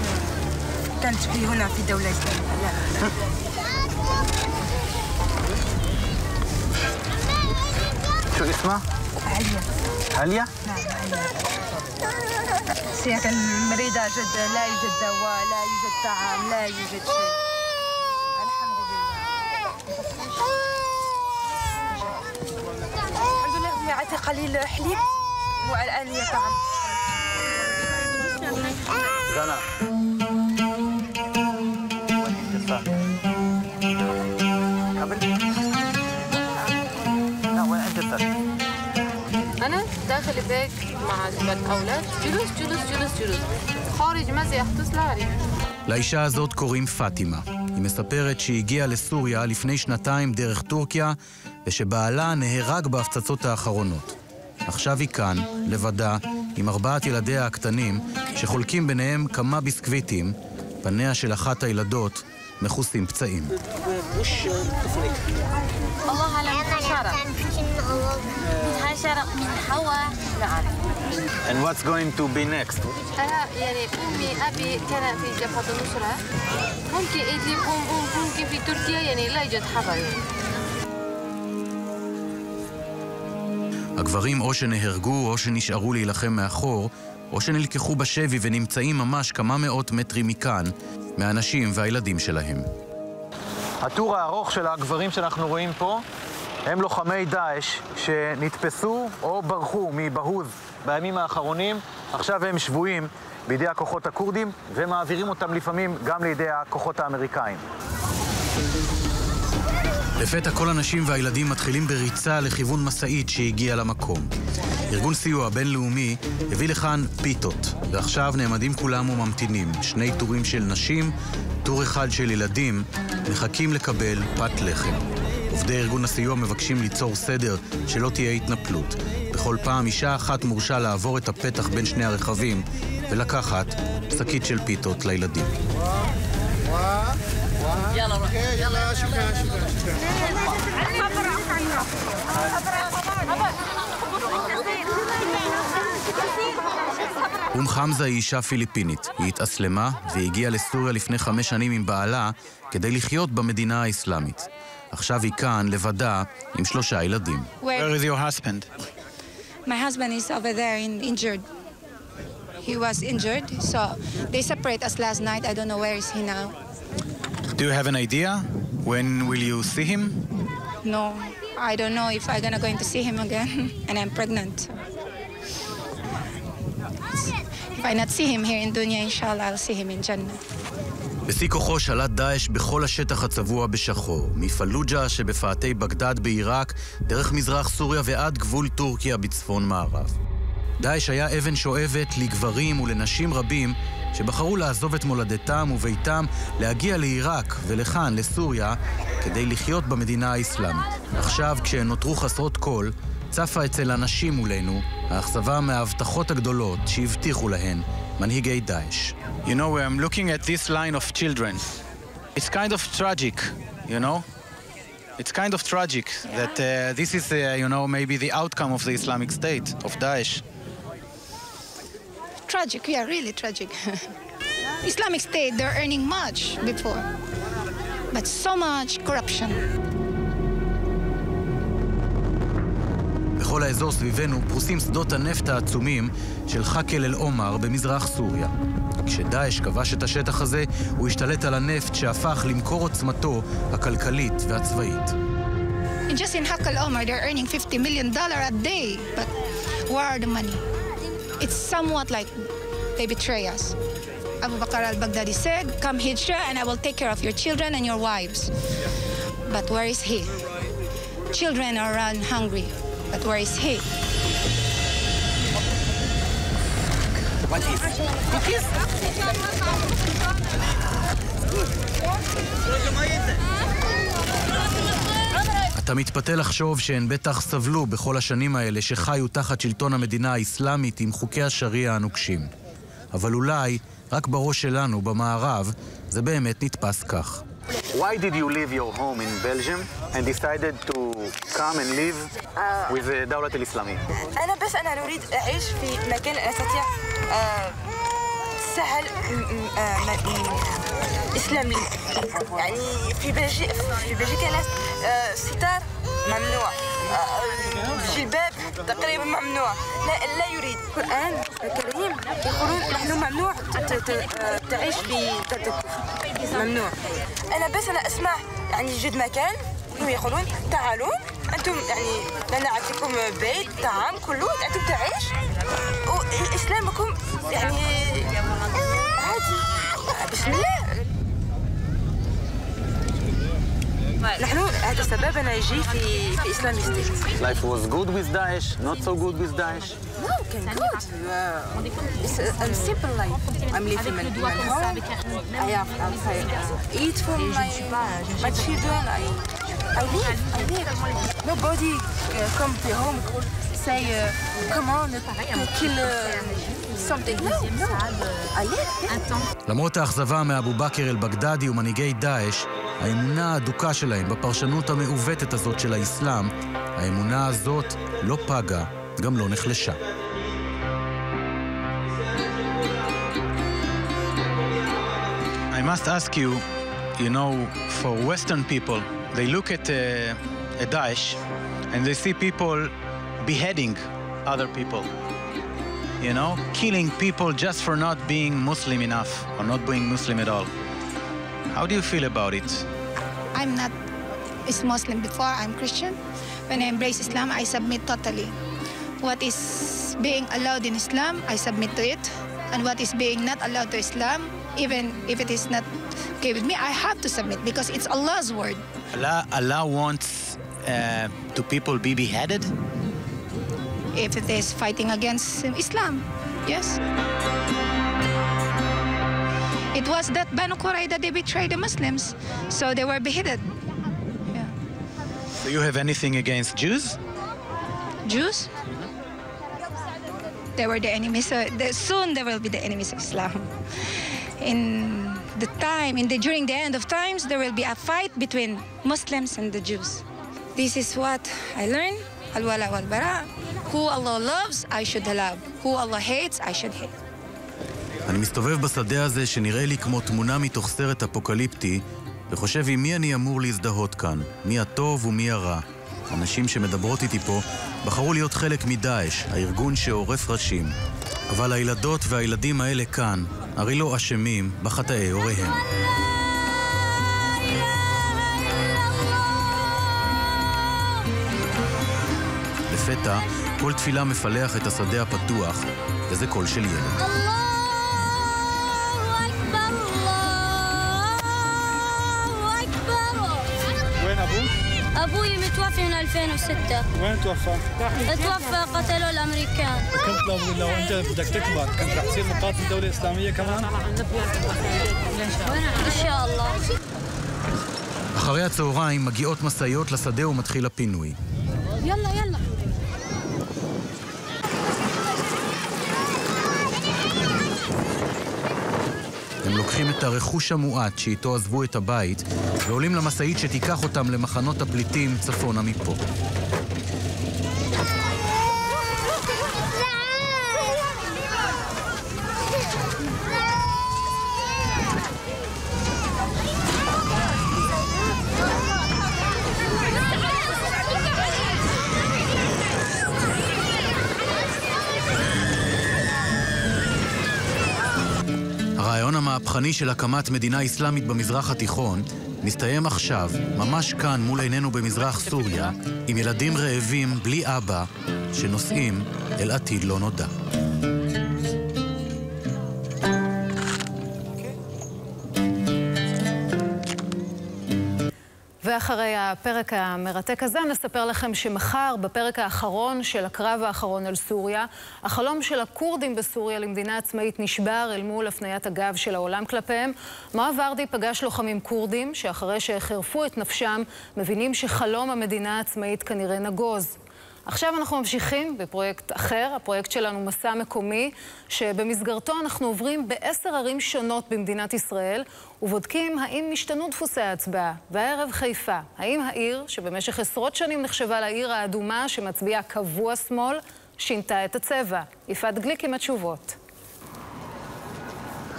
كانت في هنا في لا شو اسمها؟ عليا هاليا؟ نعم عليا كان مريضة جدا لا يوجد دواء لا يوجد طعام لا يوجد شيء. الحمد لله. الحمد لله معتها قليل حليب والآن هي طعم زنا. أنا داخل البيت مع الأولاد جلوس جلوس جلوس جلوس خارج مزح تسلاري לאישה הזאת קוראים פאטימה. היא מספרת שהגיעה לסוריה לפני שנתיים דרך טורקיה, ושבעלה נהרג בהפצצות האחרונות. עכשיו היא כאן, לבדה, עם ארבעת ילדיה הקטנים, שחולקים ביניהם כמה ביסקוויטים, פניה של אחת הילדות מכוסים פצעים. (אומר أعلم حشرة من حشرة من حواء نعم And what's going to be next? أنا يعني أمي أبي كان في جبهة النصرة ممكن إدلي ممكن في تركيا يعني لا يوجد حرب يعني. הגברים או שנהרגו או שנשארו להילחם מאחור, או שנלקחו בשבי ונמצאים ממש כמה מאות מטרים מכאן, מהנשים והילדים שלהם. הטור הארוך של הגברים שאנחנו רואים פה הם לוחמי דאעש שנתפסו או ברחו מבהוז בימים האחרונים. עכשיו הם שבויים בידי הכוחות הכורדים, ומעבירים אותם לפעמים גם לידי הכוחות האמריקאים. לפתע כל הנשים והילדים מתחילים בריצה לכיוון משאית שהגיעה למקום. ארגון סיוע בינלאומי הביא לכאן פיתות, ועכשיו נעמדים כולם וממתינים. שני טורים של נשים, טור אחד של ילדים, מחכים לקבל פת לחם. עובדי ארגון הסיוע מבקשים ליצור סדר, שלא תהיה התנפלות. בכל פעם אישה אחת מורשה לעבור את הפתח בין שני הרכבים ולקחת שקית של פיתות לילדים. אום חמזה היא אישה פיליפינית. היא התאסלמה והגיעה לסוריה לפני חמש שנים עם בעלה כדי לחיות במדינה האסלאמית. עכשיו היא כאן לבדה עם שלושה ילדים. Where is your husband? My husband is over there in, injured. He was injured, so they separate us last night. I don't know where is he now. Do you have an idea? When will you see him? No, I don't know if I'm gonna going to see him again, [laughs] and I'm pregnant. If I not see him here in Dunya, inshallah, I'll see him in Jannah. בשיא כוחו שלט דאעש בכל השטח הצבוע בשחור, מפלוג'ה שבפאתי בגדד בעיראק, דרך מזרח סוריה ועד גבול טורקיה בצפון מערב. דאעש היה אבן שואבת לגברים ולנשים רבים שבחרו לעזוב את מולדתם וביתם, להגיע לעיראק ולכאן, לסוריה, כדי לחיות במדינה האסלאמית. עכשיו, כשהן נותרו חסרות כל, צפה אצל הנשים מולנו האכזבה מההבטחות הגדולות שהבטיחו להן מנהיגי דאעש. You know, I'm looking at this line of children. It's kind of tragic, you know? It's kind of tragic that uh, this is, uh, you know, maybe the outcome of the Islamic State, of Daesh. Tragic, yeah, really tragic. Islamic State, they're earning much before, but so much corruption. בכל האזור סביבנו פרוסים שדות הנפט העצומים של חאקל אל-עומר במזרח סוריה. כשדאעש כבש את השטח הזה, הוא השתלט על הנפט שהפך למקור עוצמתו הכלכלית והצבאית. And just in Hakal Omar, they're earning 50 million dollar a day, but where are the money? It's somewhat like they betray us. Abu Bakr al-Baghdadi said, come hijrah and I will take care of your children and your wives. But where is he? Children are run hungry, but where is he? אתה מתפתה לחשוב שהן בטח סבלו בכל השנים האלה שחיו תחת שלטון המדינה האסלאמית עם חוקי השריעה הנוקשים. אבל אולי, רק בראש שלנו, במערב, זה באמת נתפס כך. Why did you leave your home in Belgium and decided to come and live with the دولة الإسلامية? أنا بس أنا أريد أعيش في مكان أستطيع آه، سهل م- م- آه، م- م- إسلامي يعني في بلجيكا في بلجيكا ناس آه، ستار ممنوع. الشباب تقريبا ممنوع. لا, لا يريد. القران الكريم يقولون نحن ممنوع تعيش في ممنوع. أنا بس أنا أسمع يعني جد مكان يقولون تعالوا. أنتم يعني أنا عطيكم بيت طعام كله أنتم تعيش. وإسلامكم يعني عادي بسم الله. نحن هذا السبب أنا يجي في في إسلامي ستيت Life was good with Daesh, not so good with Daesh. No, can good. Uh, it's a, a simple life. I'm living in my home. I have, I eat for my, my children. I, I live. I live. Nobody uh, come to home say, uh, come on, uh, kill uh, something. No, no. I live. למרות האכזבה מאבו בכר אל-בגדדי ומנהיגי דאעש, האמונה האדוקה שלהם בפרשנות המעוותת הזאת של האסלאם, האמונה הזאת לא פגה, גם לא נחלשה. I must ask you, you know, for Western people, they look at, uh, at Daesh and they see people beheading other people. You know, killing people just for not being Muslim enough or not being Muslim at all. How do you feel about it? I'm not is Muslim before, I'm Christian. When I embrace Islam, I submit totally. what is being allowed in Islam, I submit to it. And what is being not allowed to Islam, even if it is not okay with me, I have to submit because it's Allah's word. Allah, Allah wants uh, to people be beheaded? If it is fighting against Islam, yes. It was that Banu Qurayza, they betrayed the Muslims, so they were beheaded. Do you have anything against Jews? Jews? They were the enemies. Uh, the, soon they will be the enemies of Islam. In the time, in the during the end of times, there will be a fight between Muslims and the Jews. This is what I learned. Al-wala wal-bara. Who Allah loves, I should love. Who Allah hates, I should hate. אני מסתובב בשדה הזה שנראה לי כמו תמונה מתוך סרט אפוקליפטי, וחושב עם מי אני אמור להזדהות כאן, מי הטוב ומי הרע. הנשים שמדברות איתי פה בחרו להיות חלק מדאעש, הארגון שעורף ראשים. אבל הילדות והילדים האלה כאן, הרי לא אשמים בחטאי הוריהם. לפתע, כל תפילה מפלח את השדה הפתוח, וזה קול של ילד. أبوي متوفي من 2006 وين توفى؟ توفى قتلوه الأمريكان كنت لو لو انت بدك تكبر كنت رح تصير مقاتل دولة اسلامية كمان؟ إن شاء الله אחרי הצהריים מגיעות משאיות לשדה ומתחיל הפינוי. يلا يلا לוקחים את הרכוש המועט שאיתו עזבו את הבית ועולים למשאית שתיקח אותם למחנות הפליטים צפונה מפה. המהפכני של הקמת מדינה אסלאמית במזרח התיכון מסתיים עכשיו, ממש כאן מול עינינו במזרח סוריה, עם ילדים רעבים בלי אבא שנוסעים אל עתיד לא נודע. ואחרי הפרק המרתק הזה נספר לכם שמחר, בפרק האחרון של הקרב האחרון על סוריה, החלום של הכורדים בסוריה למדינה עצמאית נשבר אל מול הפניית הגב של העולם כלפיהם. מואב ורדי פגש לוחמים כורדים שאחרי שהחרפו את נפשם, מבינים שחלום המדינה העצמאית כנראה נגוז. עכשיו אנחנו ממשיכים בפרויקט אחר, הפרויקט שלנו מסע מקומי, שבמסגרתו אנחנו עוברים בעשר ערים שונות במדינת ישראל ובודקים האם השתנו דפוסי ההצבעה. והערב חיפה, האם העיר, שבמשך עשרות שנים נחשבה לעיר האדומה שמצביעה קבוע שמאל, שינתה את הצבע? יפעת גליק עם התשובות.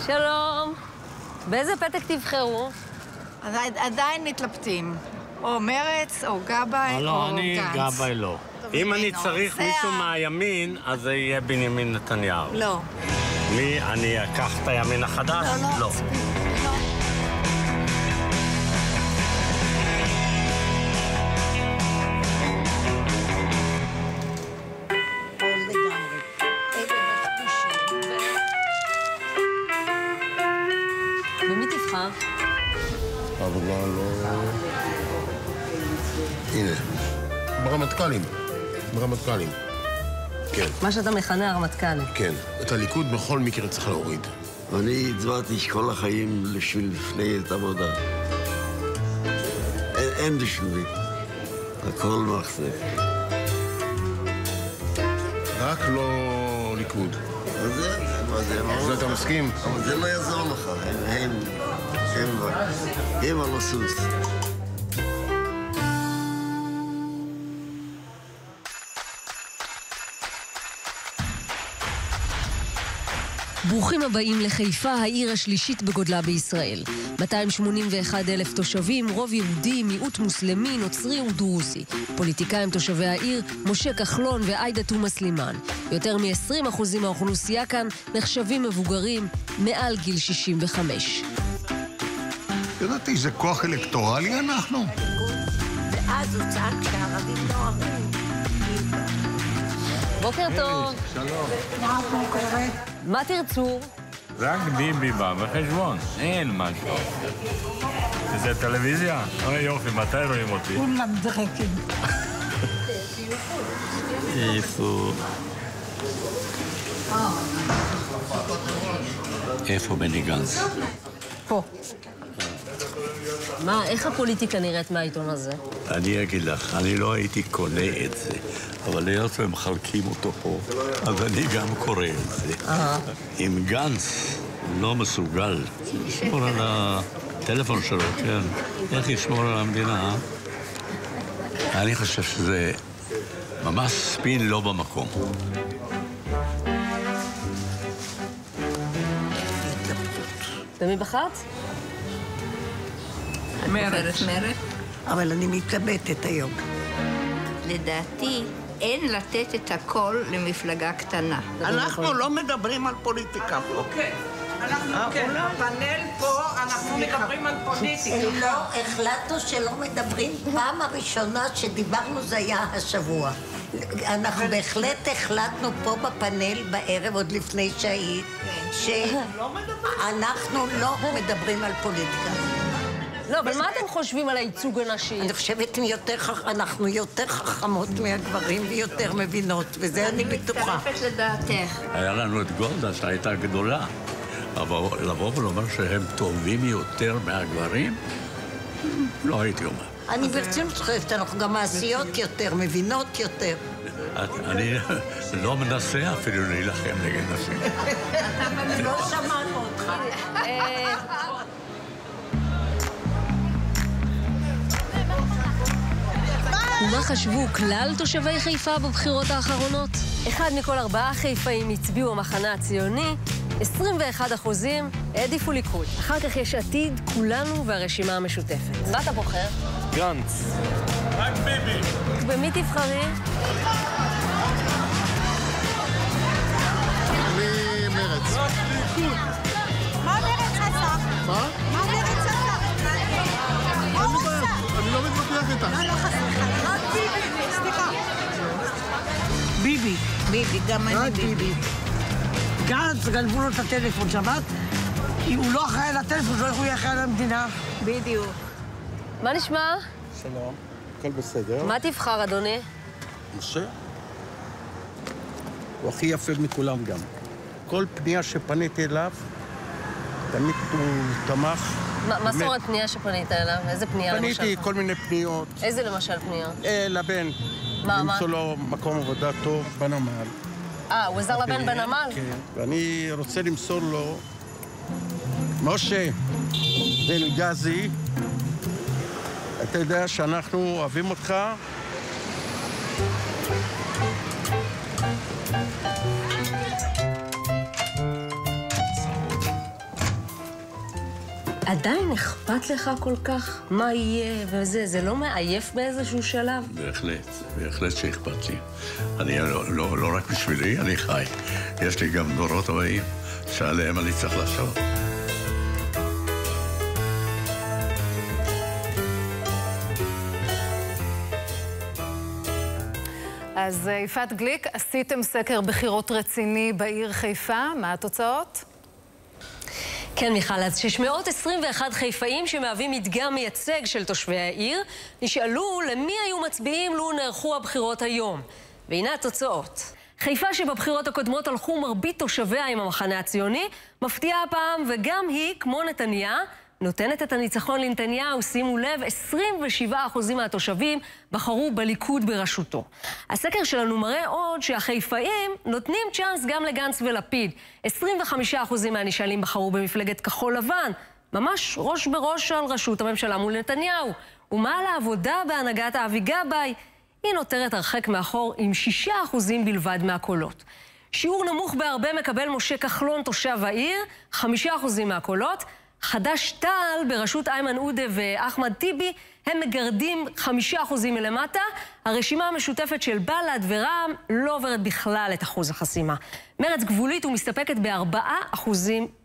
שלום. באיזה פתק תבחרו? עדיין מתלבטים. או מרץ, או גבאי, או לא, אני גנץ. גבאי לא. אם אני. צריך זה מישהו מהימין, אז זה יהיה בנימין נתניהו. לא. מי, אני אקח את הימין החדש? לא, לא. במי עבודה לא... הנה, ברמטכ"לים. ברמטכ"לים. כן, מה שאתה מכנה הרמטכ"ל. כן. את הליכוד בכל מקרה צריך להוריד. אני הצבעתי כל החיים בשביל מפלגת עבודה. אין, אין בשבילי. הכל מחשב. רק לא ליכוד. זה? זה? זה אתה מסכים? אבל זה לא יעזור לך. הם, הם, הם על הסוס. ברוכים הבאים לחיפה, העיר השלישית בגודלה בישראל. 281 אלף תושבים, רוב יהודי, מיעוט מוסלמי, נוצרי ודרוזי. פוליטיקאים תושבי העיר, משה כחלון ועאידה תומא סלימאן. יותר מ-20% מהאוכלוסייה כאן נחשבים מבוגרים, מעל גיל 65. יודעת איזה כוח אלקטורלי אנחנו? ואז הוא צעק שהערבים לא. בוקר טוב. שלום. מה תרצו? רק ביבי בא בחשבון, אין משהו. זה טלוויזיה? אוי יופי, מתי רואים אותי? כולם צוחקים. איפה... איפה בני גנץ? פה. מה, איך הפוליטיקה נראית מהעיתון הזה? אני אגיד לך, אני לא הייתי קונה את זה, אבל היות והם מחלקים אותו פה, אז אני גם קורא את זה. אם גנץ לא מסוגל לשמור על הטלפון שלו, כן, איך ישמור על המדינה? אני חושב שזה ממש ספין לא במקום. במי בחרת? מרצ. מרצ. אבל אני מתלבטת היום. לדעתי, אין לתת את הכל למפלגה קטנה. אנחנו לא מדברים על פוליטיקה פה. כן. אנחנו אה, כן? בפאנל פה אנחנו מדברים על פוליטיקה. לא, החלטנו שלא מדברים. פעם הראשונה שדיברנו זה היה השבוע. אנחנו בהחלט החלטנו פה בפאנל בערב, עוד לפני שהיית, שאנחנו לא מדברים על פוליטיקה. לא, אבל מה אתם חושבים על הייצוג הנשי? אני חושבת אנחנו יותר חכמות מהגברים ויותר מבינות, וזה אני בטוחה. מצטרפת לדעתך. היה לנו את גולדה שהייתה גדולה, אבל לבוא ולומר שהם טובים יותר מהגברים? לא הייתי אומר. אני ברצינות חושבת, אנחנו גם מעשיות יותר, מבינות יותר. אני לא מנסה אפילו להילחם נגד נשים. לא שמענו אותך. ומה חשבו כלל תושבי חיפה בבחירות האחרונות? אחד מכל ארבעה חיפאים הצביעו המחנה הציוני, 21 אחוזים העדיפו ליכוד. אחר כך יש עתיד, כולנו והרשימה המשותפת. מה אתה בוחר? גנץ. רק ביבי. במי תבחרי? אני מרץ. מה מרץ עשה? מה? מה מרץ עשה? אני לא מתווכח איתך. ביבי. ביבי, גם אני ביבי. גנץ, גנבו לו את הטלפון, שמעת? אם הוא לא אחראי שלו, איך הוא יהיה אחראי על המדינה? בדיוק. מה נשמע? שלום, הכל בסדר. מה תבחר, אדוני? משה? הוא הכי יפה מכולם גם. כל פנייה שפניתי אליו, תמיד הוא תמך. מה-. זאת אומרת פנייה שפנית אליו? איזה פנייה למשל? פניתי כל מיני פניות. איזה למשל פניות? אה, לבן. מה, מה? למצוא לו מקום עבודה טוב בנמל. אה, הוא עזר לבן אוקיי, בנמל? כן. ואני רוצה למסור לו, משה אלגזי, אתה יודע שאנחנו אוהבים אותך. עדיין אכפת לך כל כך מה יהיה וזה? זה לא מעייף באיזשהו שלב? בהחלט, בהחלט שאכפת לי. אני לא, לא, לא רק בשבילי, אני חי. יש לי גם דורות הבאים שעליהם אני צריך לחשוב. אז אה, יפעת גליק, עשיתם סקר בחירות רציני בעיר חיפה, מה התוצאות? כן, מיכל, אז 621 חיפאים שמהווים מדגם מייצג של תושבי העיר, נשאלו למי היו מצביעים לו נערכו הבחירות היום. והנה התוצאות. חיפה שבבחירות הקודמות הלכו מרבית תושביה עם המחנה הציוני, מפתיעה הפעם, וגם היא, כמו נתניה, נותנת את הניצחון לנתניהו, שימו לב, 27% מהתושבים בחרו בליכוד בראשותו. הסקר שלנו מראה עוד שהחיפאים נותנים צ'אנס גם לגנץ ולפיד. 25% מהנשאלים בחרו במפלגת כחול לבן, ממש ראש בראש על ראשות הממשלה מול נתניהו. ומה על העבודה בהנהגת אבי גבאי? היא נותרת הרחק מאחור עם 6% בלבד מהקולות. שיעור נמוך בהרבה מקבל משה כחלון, תושב העיר, 5% מהקולות. חד"ש-תע"ל בראשות איימן עודה ואחמד טיבי, הם מגרדים 5% מלמטה. הרשימה המשותפת של בל"ד ורע"מ לא עוברת בכלל את אחוז החסימה. מרץ גבולית ומסתפקת ב-4%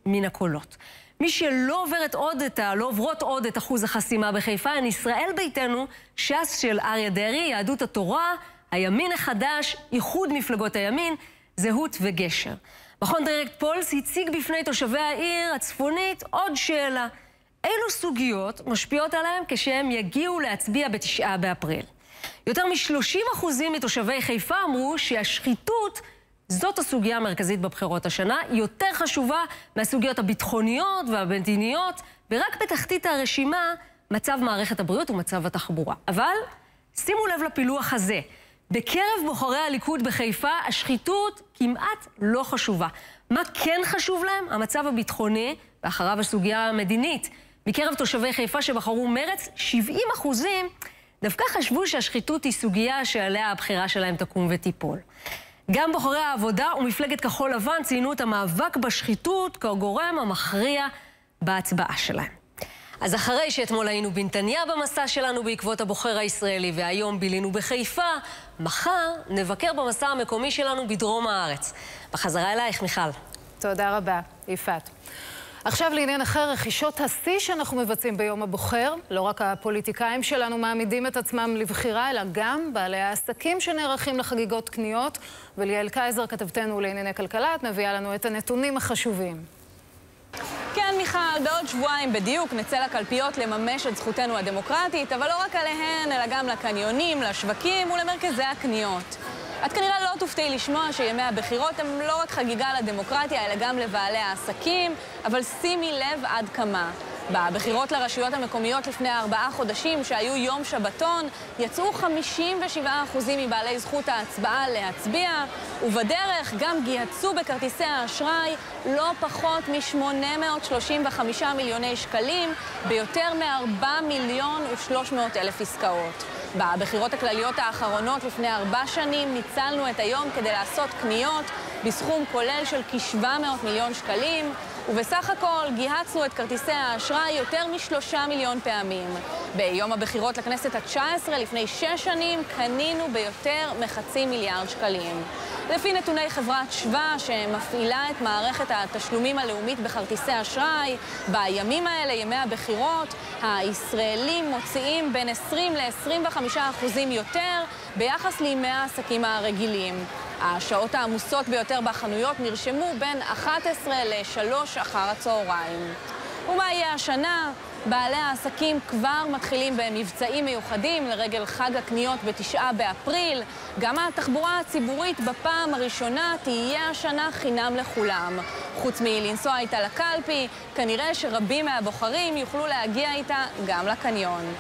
מן הקולות. מי שלא עוברת עוד את ה... לא עוברות עוד את אחוז החסימה בחיפה הן ישראל ביתנו, ש"ס של אריה דרעי, יהדות התורה, הימין החדש, איחוד מפלגות הימין, זהות וגשר. מכון דירקט פולס הציג בפני תושבי העיר הצפונית עוד שאלה. אילו סוגיות משפיעות עליהם כשהם יגיעו להצביע בתשעה באפריל? יותר מ-30% מתושבי חיפה אמרו שהשחיתות זאת הסוגיה המרכזית בבחירות השנה, היא יותר חשובה מהסוגיות הביטחוניות והמדיניות, ורק בתחתית הרשימה מצב מערכת הבריאות ומצב התחבורה. אבל שימו לב לפילוח הזה. בקרב בוחרי הליכוד בחיפה, השחיתות כמעט לא חשובה. מה כן חשוב להם? המצב הביטחוני, ואחריו הסוגיה המדינית. מקרב תושבי חיפה שבחרו מרץ, 70 אחוזים דווקא חשבו שהשחיתות היא סוגיה שעליה הבחירה שלהם תקום ותיפול. גם בוחרי העבודה ומפלגת כחול לבן ציינו את המאבק בשחיתות כגורם המכריע בהצבעה שלהם. אז אחרי שאתמול היינו בנתניה במסע שלנו בעקבות הבוחר הישראלי והיום בילינו בחיפה, מחר נבקר במסע המקומי שלנו בדרום הארץ. בחזרה אלייך, מיכל. תודה רבה, יפעת. עכשיו לעניין אחר, רכישות השיא שאנחנו מבצעים ביום הבוחר. לא רק הפוליטיקאים שלנו מעמידים את עצמם לבחירה, אלא גם בעלי העסקים שנערכים לחגיגות קניות. וליאל קייזר, כתבתנו לענייני כלכלה, את מביאה לנו את הנתונים החשובים. כן, מיכל, בעוד שבועיים בדיוק נצא לקלפיות לממש את זכותנו הדמוקרטית, אבל לא רק עליהן, אלא גם לקניונים, לשווקים ולמרכזי הקניות. את כנראה לא תופתעי לשמוע שימי הבחירות הם לא רק חגיגה לדמוקרטיה, אלא גם לבעלי העסקים, אבל שימי לב עד כמה. בבחירות לרשויות המקומיות לפני ארבעה חודשים, שהיו יום שבתון, יצאו 57% מבעלי זכות ההצבעה להצביע, ובדרך גם גייצו בכרטיסי האשראי לא פחות מ-835 מיליוני שקלים, ביותר מ-4 מיליון ו-300 אלף עסקאות. בבחירות הכלליות האחרונות לפני ארבע שנים ניצלנו את היום כדי לעשות קניות בסכום כולל של כ-700 מיליון שקלים, ובסך הכל גיהצנו את כרטיסי האשראי יותר משלושה מיליון פעמים. ביום הבחירות לכנסת התשע עשרה, לפני שש שנים, קנינו ביותר מחצי מיליארד שקלים. לפי נתוני חברת שווה, שמפעילה את מערכת התשלומים הלאומית בכרטיסי אשראי, בימים האלה, ימי הבחירות, הישראלים מוציאים בין 20 ל-25 אחוזים יותר ביחס לימי העסקים הרגילים. השעות העמוסות ביותר בחנויות נרשמו בין 11 ל-3 אחר הצהריים. ומה יהיה השנה? בעלי העסקים כבר מתחילים במבצעים מיוחדים לרגל חג הקניות בתשעה באפריל. גם התחבורה הציבורית בפעם הראשונה תהיה השנה חינם לכולם. חוץ מלנסוע איתה לקלפי, כנראה שרבים מהבוחרים יוכלו להגיע איתה גם לקניון.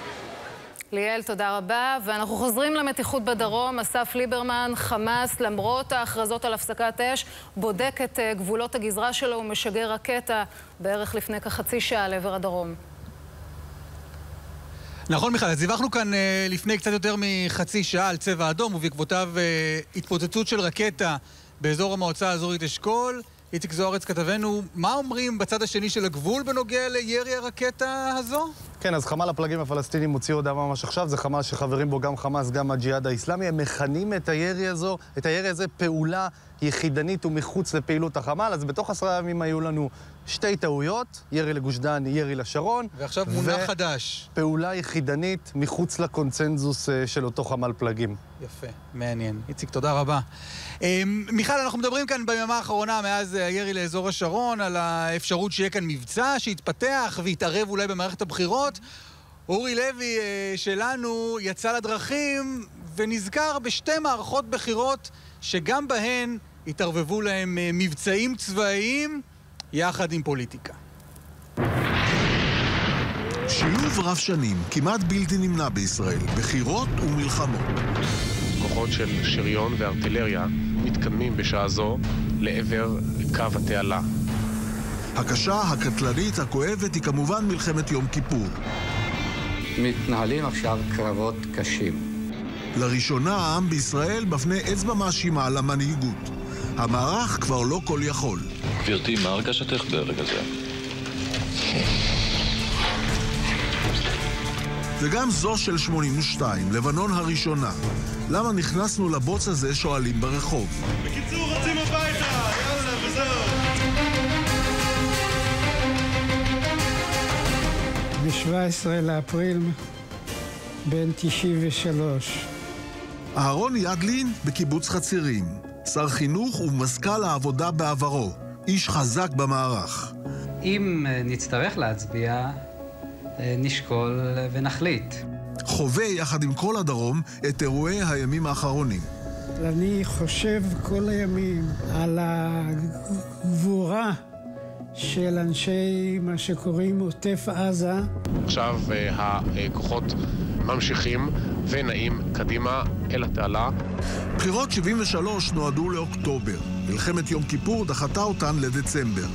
ליאל, תודה רבה. ואנחנו חוזרים למתיחות בדרום. אסף ליברמן, חמאס, למרות ההכרזות על הפסקת אש, בודק את אה, גבולות הגזרה שלו ומשגר רקטה בערך לפני כחצי שעה לעבר הדרום. נכון, מיכל, אז דיווחנו כאן אה, לפני קצת יותר מחצי שעה על צבע אדום, ובעקבותיו אה, התפוצצות של רקטה באזור המועצה האזורית אשכול. איציק זוארץ כתבנו, מה אומרים בצד השני של הגבול בנוגע לירי הרקטה הזו? כן, אז חמ"ל הפלגים הפלסטינים מוציא הודעה ממש עכשיו, זה חמ"ל שחברים בו גם חמאס, גם הג'יהאד האיסלאמי. הם מכנים את הירי הזו, את הירי הזה פעולה יחידנית ומחוץ לפעילות החמ"ל. אז בתוך עשרה ימים היו לנו שתי טעויות, ירי לגוש דן, ירי לשרון. ועכשיו מונח ו... חדש. פעולה יחידנית מחוץ לקונצנזוס אה, של אותו חמ"ל פלגים. יפה, מעניין. איציק, תודה רבה. אמ, מיכל, אנחנו מדברים כאן בימה האחרונה, מאז אה, הירי לאזור השרון, על האפשרות שיהיה כאן מבצע שיתפתח ויתערב אולי במערכת הבחירות. אורי לוי אה, שלנו יצא לדרכים ונזכר בשתי מערכות בחירות שגם בהן התערבבו להם אה, מבצעים צבאיים יחד עם פוליטיקה. שילוב רב שנים, כמעט בלתי נמנע בישראל, בחירות ומלחמות. כוחות של שריון וארטילריה מתקדמים בשעה זו לעבר קו התעלה. הקשה, הקטלנית, הכואבת, היא כמובן מלחמת יום כיפור. מתנהלים עכשיו קרבות קשים. לראשונה העם בישראל מפנה אצבע מאשימה למנהיגות. המערך כבר לא כל יכול. גברתי, מה הרגשתך ברגע זה? וגם זו של 82, לבנון הראשונה. למה נכנסנו לבוץ הזה, שואלים ברחוב. בקיצור, רצים הביתה! ב-17 לאפריל, בן 93. אהרון ידלין בקיבוץ חצירים, שר חינוך ומזכ"ל העבודה בעברו, איש חזק במערך. אם נצטרך להצביע, נשקול ונחליט. חווה יחד עם כל הדרום את אירועי הימים האחרונים. אני חושב כל הימים על הגבורה של אנשי מה שקוראים עוטף עזה. עכשיו הכוחות ממשיכים ונעים קדימה אל התעלה. בחירות 73 נועדו לאוקטובר. מלחמת יום כיפור דחתה אותן לדצמבר.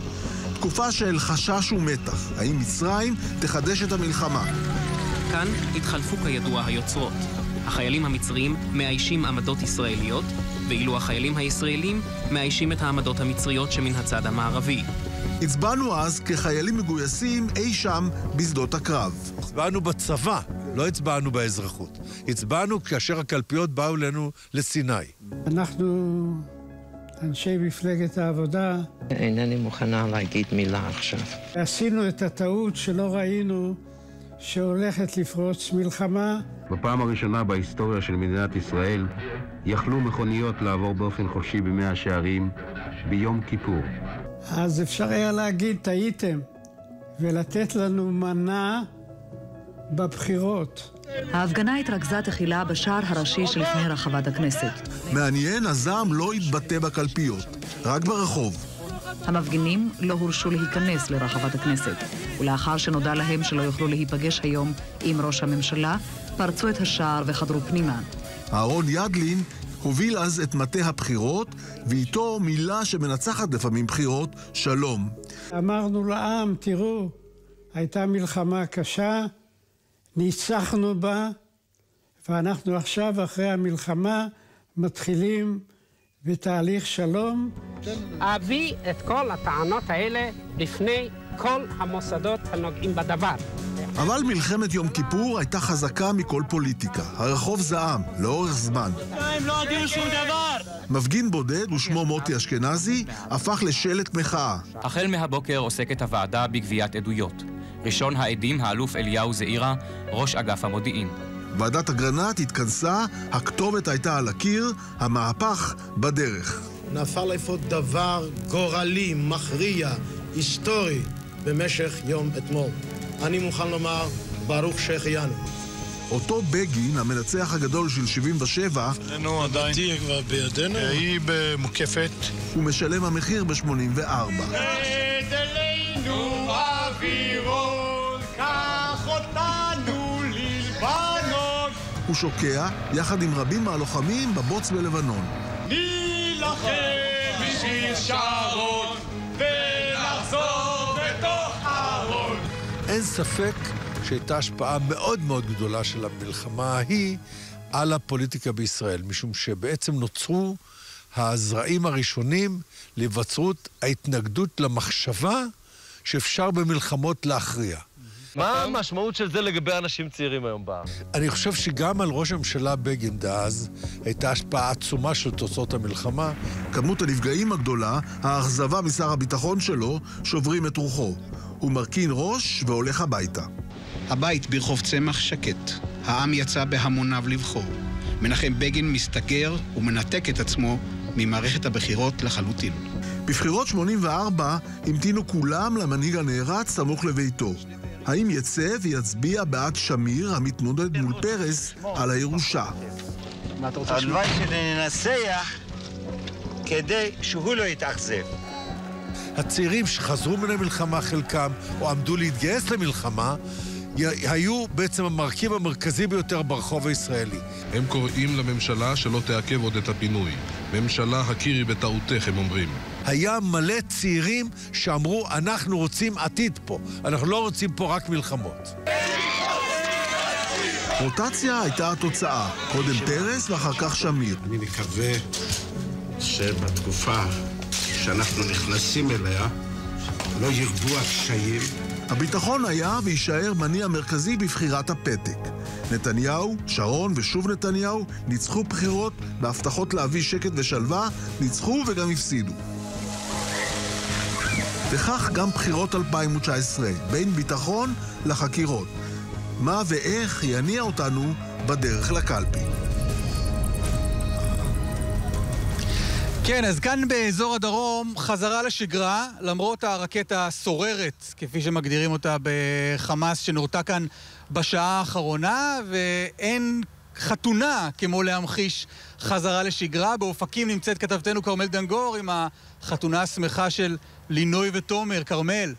תקופה של חשש ומתח. האם מצרים תחדש את המלחמה? כאן התחלפו כידוע היוצרות. החיילים המצריים מאיישים עמדות ישראליות, ואילו החיילים הישראלים מאיישים את העמדות המצריות שמן הצד המערבי. הצבענו אז כחיילים מגויסים אי שם בשדות הקרב. הצבענו בצבא, לא הצבענו באזרחות. הצבענו כאשר הקלפיות באו אלינו לסיני. אנחנו, אנשי מפלגת העבודה... אינני מוכנה להגיד מילה עכשיו. עשינו את הטעות שלא ראינו שהולכת לפרוץ מלחמה. בפעם הראשונה בהיסטוריה של מדינת ישראל יכלו מכוניות לעבור באופן חופשי במאה שערים ביום כיפור. אז אפשר היה להגיד, טעיתם, ולתת לנו מנה בבחירות. ההפגנה התרכזה תחילה בשער הראשי שלפני רחבת הכנסת. מעניין, הזעם לא התבטא בקלפיות, רק ברחוב. המפגינים לא הורשו להיכנס לרחבת הכנסת, ולאחר שנודע להם שלא יוכלו להיפגש היום עם ראש הממשלה, פרצו את השער וחדרו פנימה. אהרון ידלין הוביל אז את מטה הבחירות, ואיתו מילה שמנצחת לפעמים בחירות, שלום. אמרנו לעם, תראו, הייתה מלחמה קשה, ניצחנו בה, ואנחנו עכשיו, אחרי המלחמה, מתחילים בתהליך שלום. אביא את כל הטענות האלה בפני כל המוסדות הנוגעים בדבר. אבל מלחמת יום כיפור הייתה חזקה מכל פוליטיקה. הרחוב זעם, לאורך זמן. לא הודיעו שום דבר! מפגין בודד, ושמו מוטי אשכנזי, הפך לשלט מחאה. החל מהבוקר עוסקת הוועדה בגביית עדויות. ראשון העדים, האלוף אליהו זעירה, ראש אגף המודיעין. ועדת אגרנט התכנסה, הכתובת הייתה על הקיר, המהפך בדרך. נפל אפוא דבר גורלי, מכריע, היסטורי, במשך יום אתמול. אני מוכן לומר, ברוך שהחיינו. אותו בגין, המנצח הגדול של 77, אצלנו עדיין כבר בידינו, היא מוקפת. הוא משלם המחיר ב-84. אלינו אווירון, קח אותנו ללבנון. הוא שוקע, יחד עם רבים מהלוחמים, בבוץ בלבנון. נילחם בשביל שרון, אין ספק שהייתה השפעה מאוד מאוד גדולה של המלחמה ההיא על הפוליטיקה בישראל, משום שבעצם נוצרו הזרעים הראשונים להיווצרות ההתנגדות למחשבה שאפשר במלחמות להכריע. מה המשמעות של זה לגבי אנשים צעירים היום בארץ? אני חושב שגם על ראש הממשלה בגין דאז הייתה השפעה עצומה של תוצאות המלחמה. כמות הנפגעים הגדולה, האכזבה משר הביטחון שלו, שוברים את רוחו. הוא מרכין ראש והולך הביתה. הבית ברחוב צמח שקט. העם יצא בהמוניו לבחור. מנחם בגין מסתגר ומנתק את עצמו ממערכת הבחירות לחלוטין. בבחירות 84 המתינו כולם למנהיג הנערץ סמוך לביתו. האם יצא ויצביע בעד שמיר, המתמודד מול פרס, על הירושה? הלוואי שננצח כדי שהוא לא יתאכזב. הצעירים שחזרו מן המלחמה חלקם, או עמדו להתגייס למלחמה, היו בעצם המרכיב המרכזי ביותר ברחוב הישראלי. הם קוראים לממשלה שלא תעכב עוד את הפינוי. ממשלה, הכירי בטעותך, הם אומרים. היה מלא צעירים שאמרו, אנחנו רוצים עתיד פה, אנחנו לא רוצים פה רק מלחמות. רוטציה הייתה התוצאה, קודם פרס ואחר כך שמיר. אני מקווה שבתקופה שאנחנו נכנסים אליה לא ירבו הקשיים. הביטחון היה ויישאר מניע מרכזי בבחירת הפתק. נתניהו, שרון ושוב נתניהו ניצחו בחירות בהבטחות להביא שקט ושלווה, ניצחו וגם הפסידו. וכך גם בחירות 2019, בין ביטחון לחקירות. מה ואיך יניע אותנו בדרך לקלפי. כן, אז כאן באזור הדרום חזרה לשגרה, למרות הרקטה הסוררת, כפי שמגדירים אותה בחמאס, שנורתה כאן בשעה האחרונה, ואין חתונה כמו להמחיש חזרה לשגרה. באופקים נמצאת כתבתנו כרמל דנגור עם החתונה השמחה של לינוי ותומר. כרמל.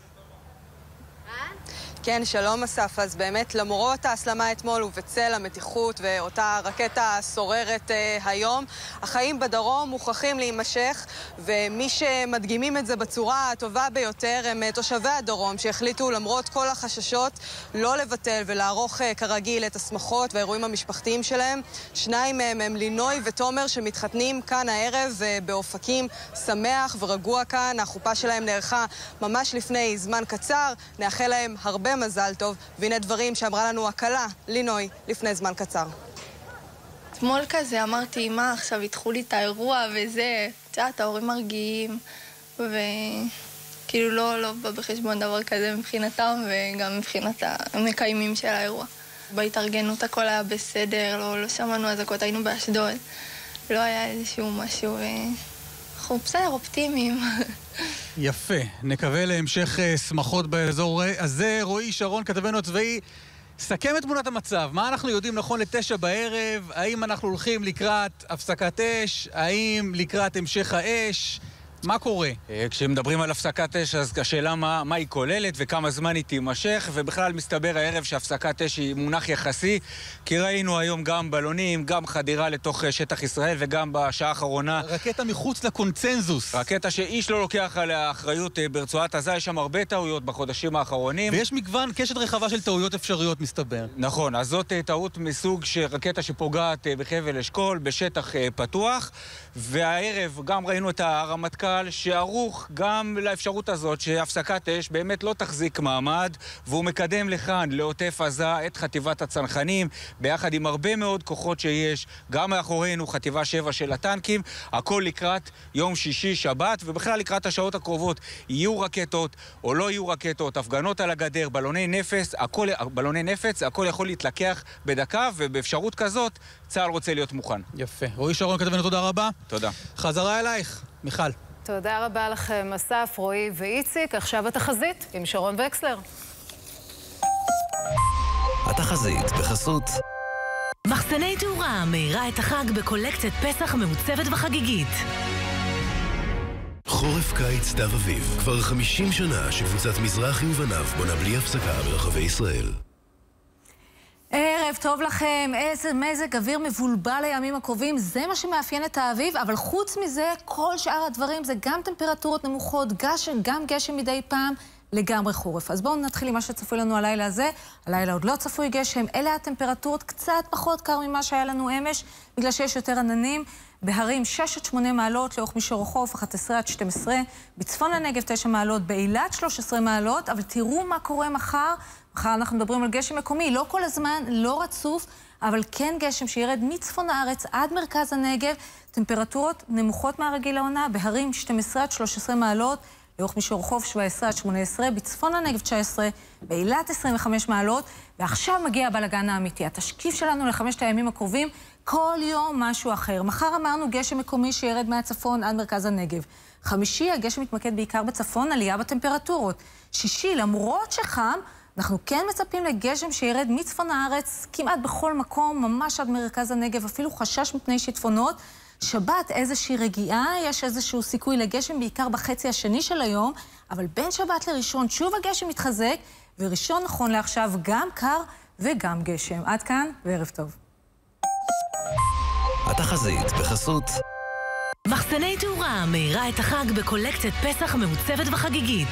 כן, שלום אסף. אז באמת, למרות ההסלמה אתמול ובצל המתיחות ואותה רקטה סוררת אה, היום, החיים בדרום מוכרחים להימשך, ומי שמדגימים את זה בצורה הטובה ביותר הם אה, תושבי הדרום, שהחליטו למרות כל החששות לא לבטל ולערוך אה, כרגיל את השמחות והאירועים המשפחתיים שלהם. שניים מהם הם לינוי ותומר שמתחתנים כאן הערב אה, באופקים. שמח ורגוע כאן. החופה שלהם נערכה ממש לפני זמן קצר. נאחל להם הרבה הרבה מזל טוב, והנה דברים שאמרה לנו הכלה, לינוי, לפני זמן קצר. אתמול כזה אמרתי, מה עכשיו ידחו לי את האירוע וזה, את יודעת, ההורים מרגיעים, וכאילו לא, לא בא בחשבון דבר כזה מבחינתם, וגם מבחינת המקיימים של האירוע. בהתארגנות הכל היה בסדר, לא, לא שמענו אזעקות, היינו באשדוד. לא היה איזשהו משהו... אה, אנחנו בסדר, אופטימיים. [laughs] יפה. נקווה להמשך uh, שמחות באזור הזה. רועי שרון, כתבנו הצבאי, סכם את תמונת המצב. מה אנחנו יודעים נכון לתשע בערב? האם אנחנו הולכים לקראת הפסקת אש? האם לקראת המשך האש? מה קורה? אה, כשמדברים על הפסקת אש, אז השאלה מה, מה היא כוללת וכמה זמן היא תימשך, ובכלל מסתבר הערב שהפסקת אש היא מונח יחסי, כי ראינו היום גם בלונים, גם חדירה לתוך אה, שטח ישראל, וגם בשעה האחרונה... רקטה מחוץ לקונצנזוס. רקטה שאיש לא לוקח עליה אחריות אה, ברצועת עזה, יש שם הרבה טעויות בחודשים האחרונים. ויש מגוון, קשת רחבה של טעויות אפשריות, מסתבר. נכון, אז זאת טעות מסוג של רקטה שפוגעת בחבל אשכול, בשטח פתוח, והערב גם ראינו את הרמטכ"ל הרמטכ"ל שערוך גם לאפשרות הזאת שהפסקת אש באמת לא תחזיק מעמד והוא מקדם לכאן, לעוטף עזה, את חטיבת הצנחנים ביחד עם הרבה מאוד כוחות שיש. גם מאחורינו, חטיבה 7 של הטנקים. הכל לקראת יום שישי, שבת ובכלל לקראת השעות הקרובות יהיו רקטות או לא יהיו רקטות, הפגנות על הגדר, בלוני נפץ, הכל, בלוני נפץ, הכל יכול להתלקח בדקה ובאפשרות כזאת צה"ל רוצה להיות מוכן. יפה. רועי שרון כתבנו תודה רבה. תודה. חזרה אלייך, מיכל. תודה רבה לכם, אסף, רועי ואיציק. עכשיו התחזית עם שרון וקסלר. התחזית בחסות מחסני תאורה מאירה את החג בקולקציית פסח מעוצבת וחגיגית. חורף קיץ סתיו אביב, כבר 50 שנה שקבוצת מזרחי ובניו בונה בלי הפסקה ברחבי ישראל. ערב טוב לכם, איזה מזג אוויר מבולבל לימים הקרובים, זה מה שמאפיין את האביב, אבל חוץ מזה, כל שאר הדברים זה גם טמפרטורות נמוכות, גשם, גם גשם מדי פעם, לגמרי חורף. אז בואו נתחיל עם מה שצפוי לנו הלילה הזה. הלילה עוד לא צפוי גשם, אלה הטמפרטורות קצת פחות קר ממה שהיה לנו אמש, בגלל שיש יותר עננים. בהרים 6 עד 8 מעלות, לאורך מישור החוף 11 עד 12, בצפון הנגב 9 מעלות, באילת 13 מעלות, אבל תראו מה קורה מחר. מחר אנחנו מדברים על גשם מקומי, לא כל הזמן, לא רצוף, אבל כן גשם שירד מצפון הארץ עד מרכז הנגב, טמפרטורות נמוכות מהרגיל לעונה, בהרים 12 עד 13 מעלות, לאורך מישור חוף 17 עד 18, בצפון הנגב 19, באילת 25 מעלות, ועכשיו מגיע הבלגן האמיתי. התשקיף שלנו לחמשת הימים הקרובים, כל יום משהו אחר. מחר אמרנו גשם מקומי שירד מהצפון עד מרכז הנגב. חמישי, הגשם מתמקד בעיקר בצפון, עלייה בטמפרטורות. שישי, למרות שחם, אנחנו כן מצפים לגשם שירד מצפון הארץ כמעט בכל מקום, ממש עד מרכז הנגב, אפילו חשש מפני שיטפונות. שבת איזושהי רגיעה, יש איזשהו סיכוי לגשם, בעיקר בחצי השני של היום, אבל בין שבת לראשון שוב הגשם מתחזק, וראשון נכון לעכשיו גם קר וגם גשם. עד כאן, וערב טוב. התחזית בחסות מחסני תאורה מאירה את החג בקולקציית פסח מעוצבת וחגיגית.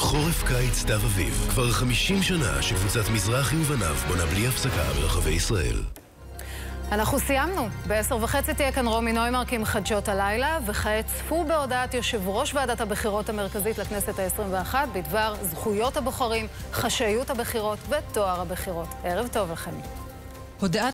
חורף קיץ סתיו אביב, כבר 50 שנה שקבוצת מזרחי ובניו בונה בלי הפסקה ברחבי ישראל. אנחנו סיימנו. בעשר וחצי תהיה כאן רומי נוימרק עם חדשות הלילה, וכעת צפו בהודעת יושב ראש ועדת הבחירות המרכזית לכנסת ה-21 בדבר זכויות הבוחרים, חשאיות הבחירות וטוהר הבחירות. ערב טוב לכם. הודעת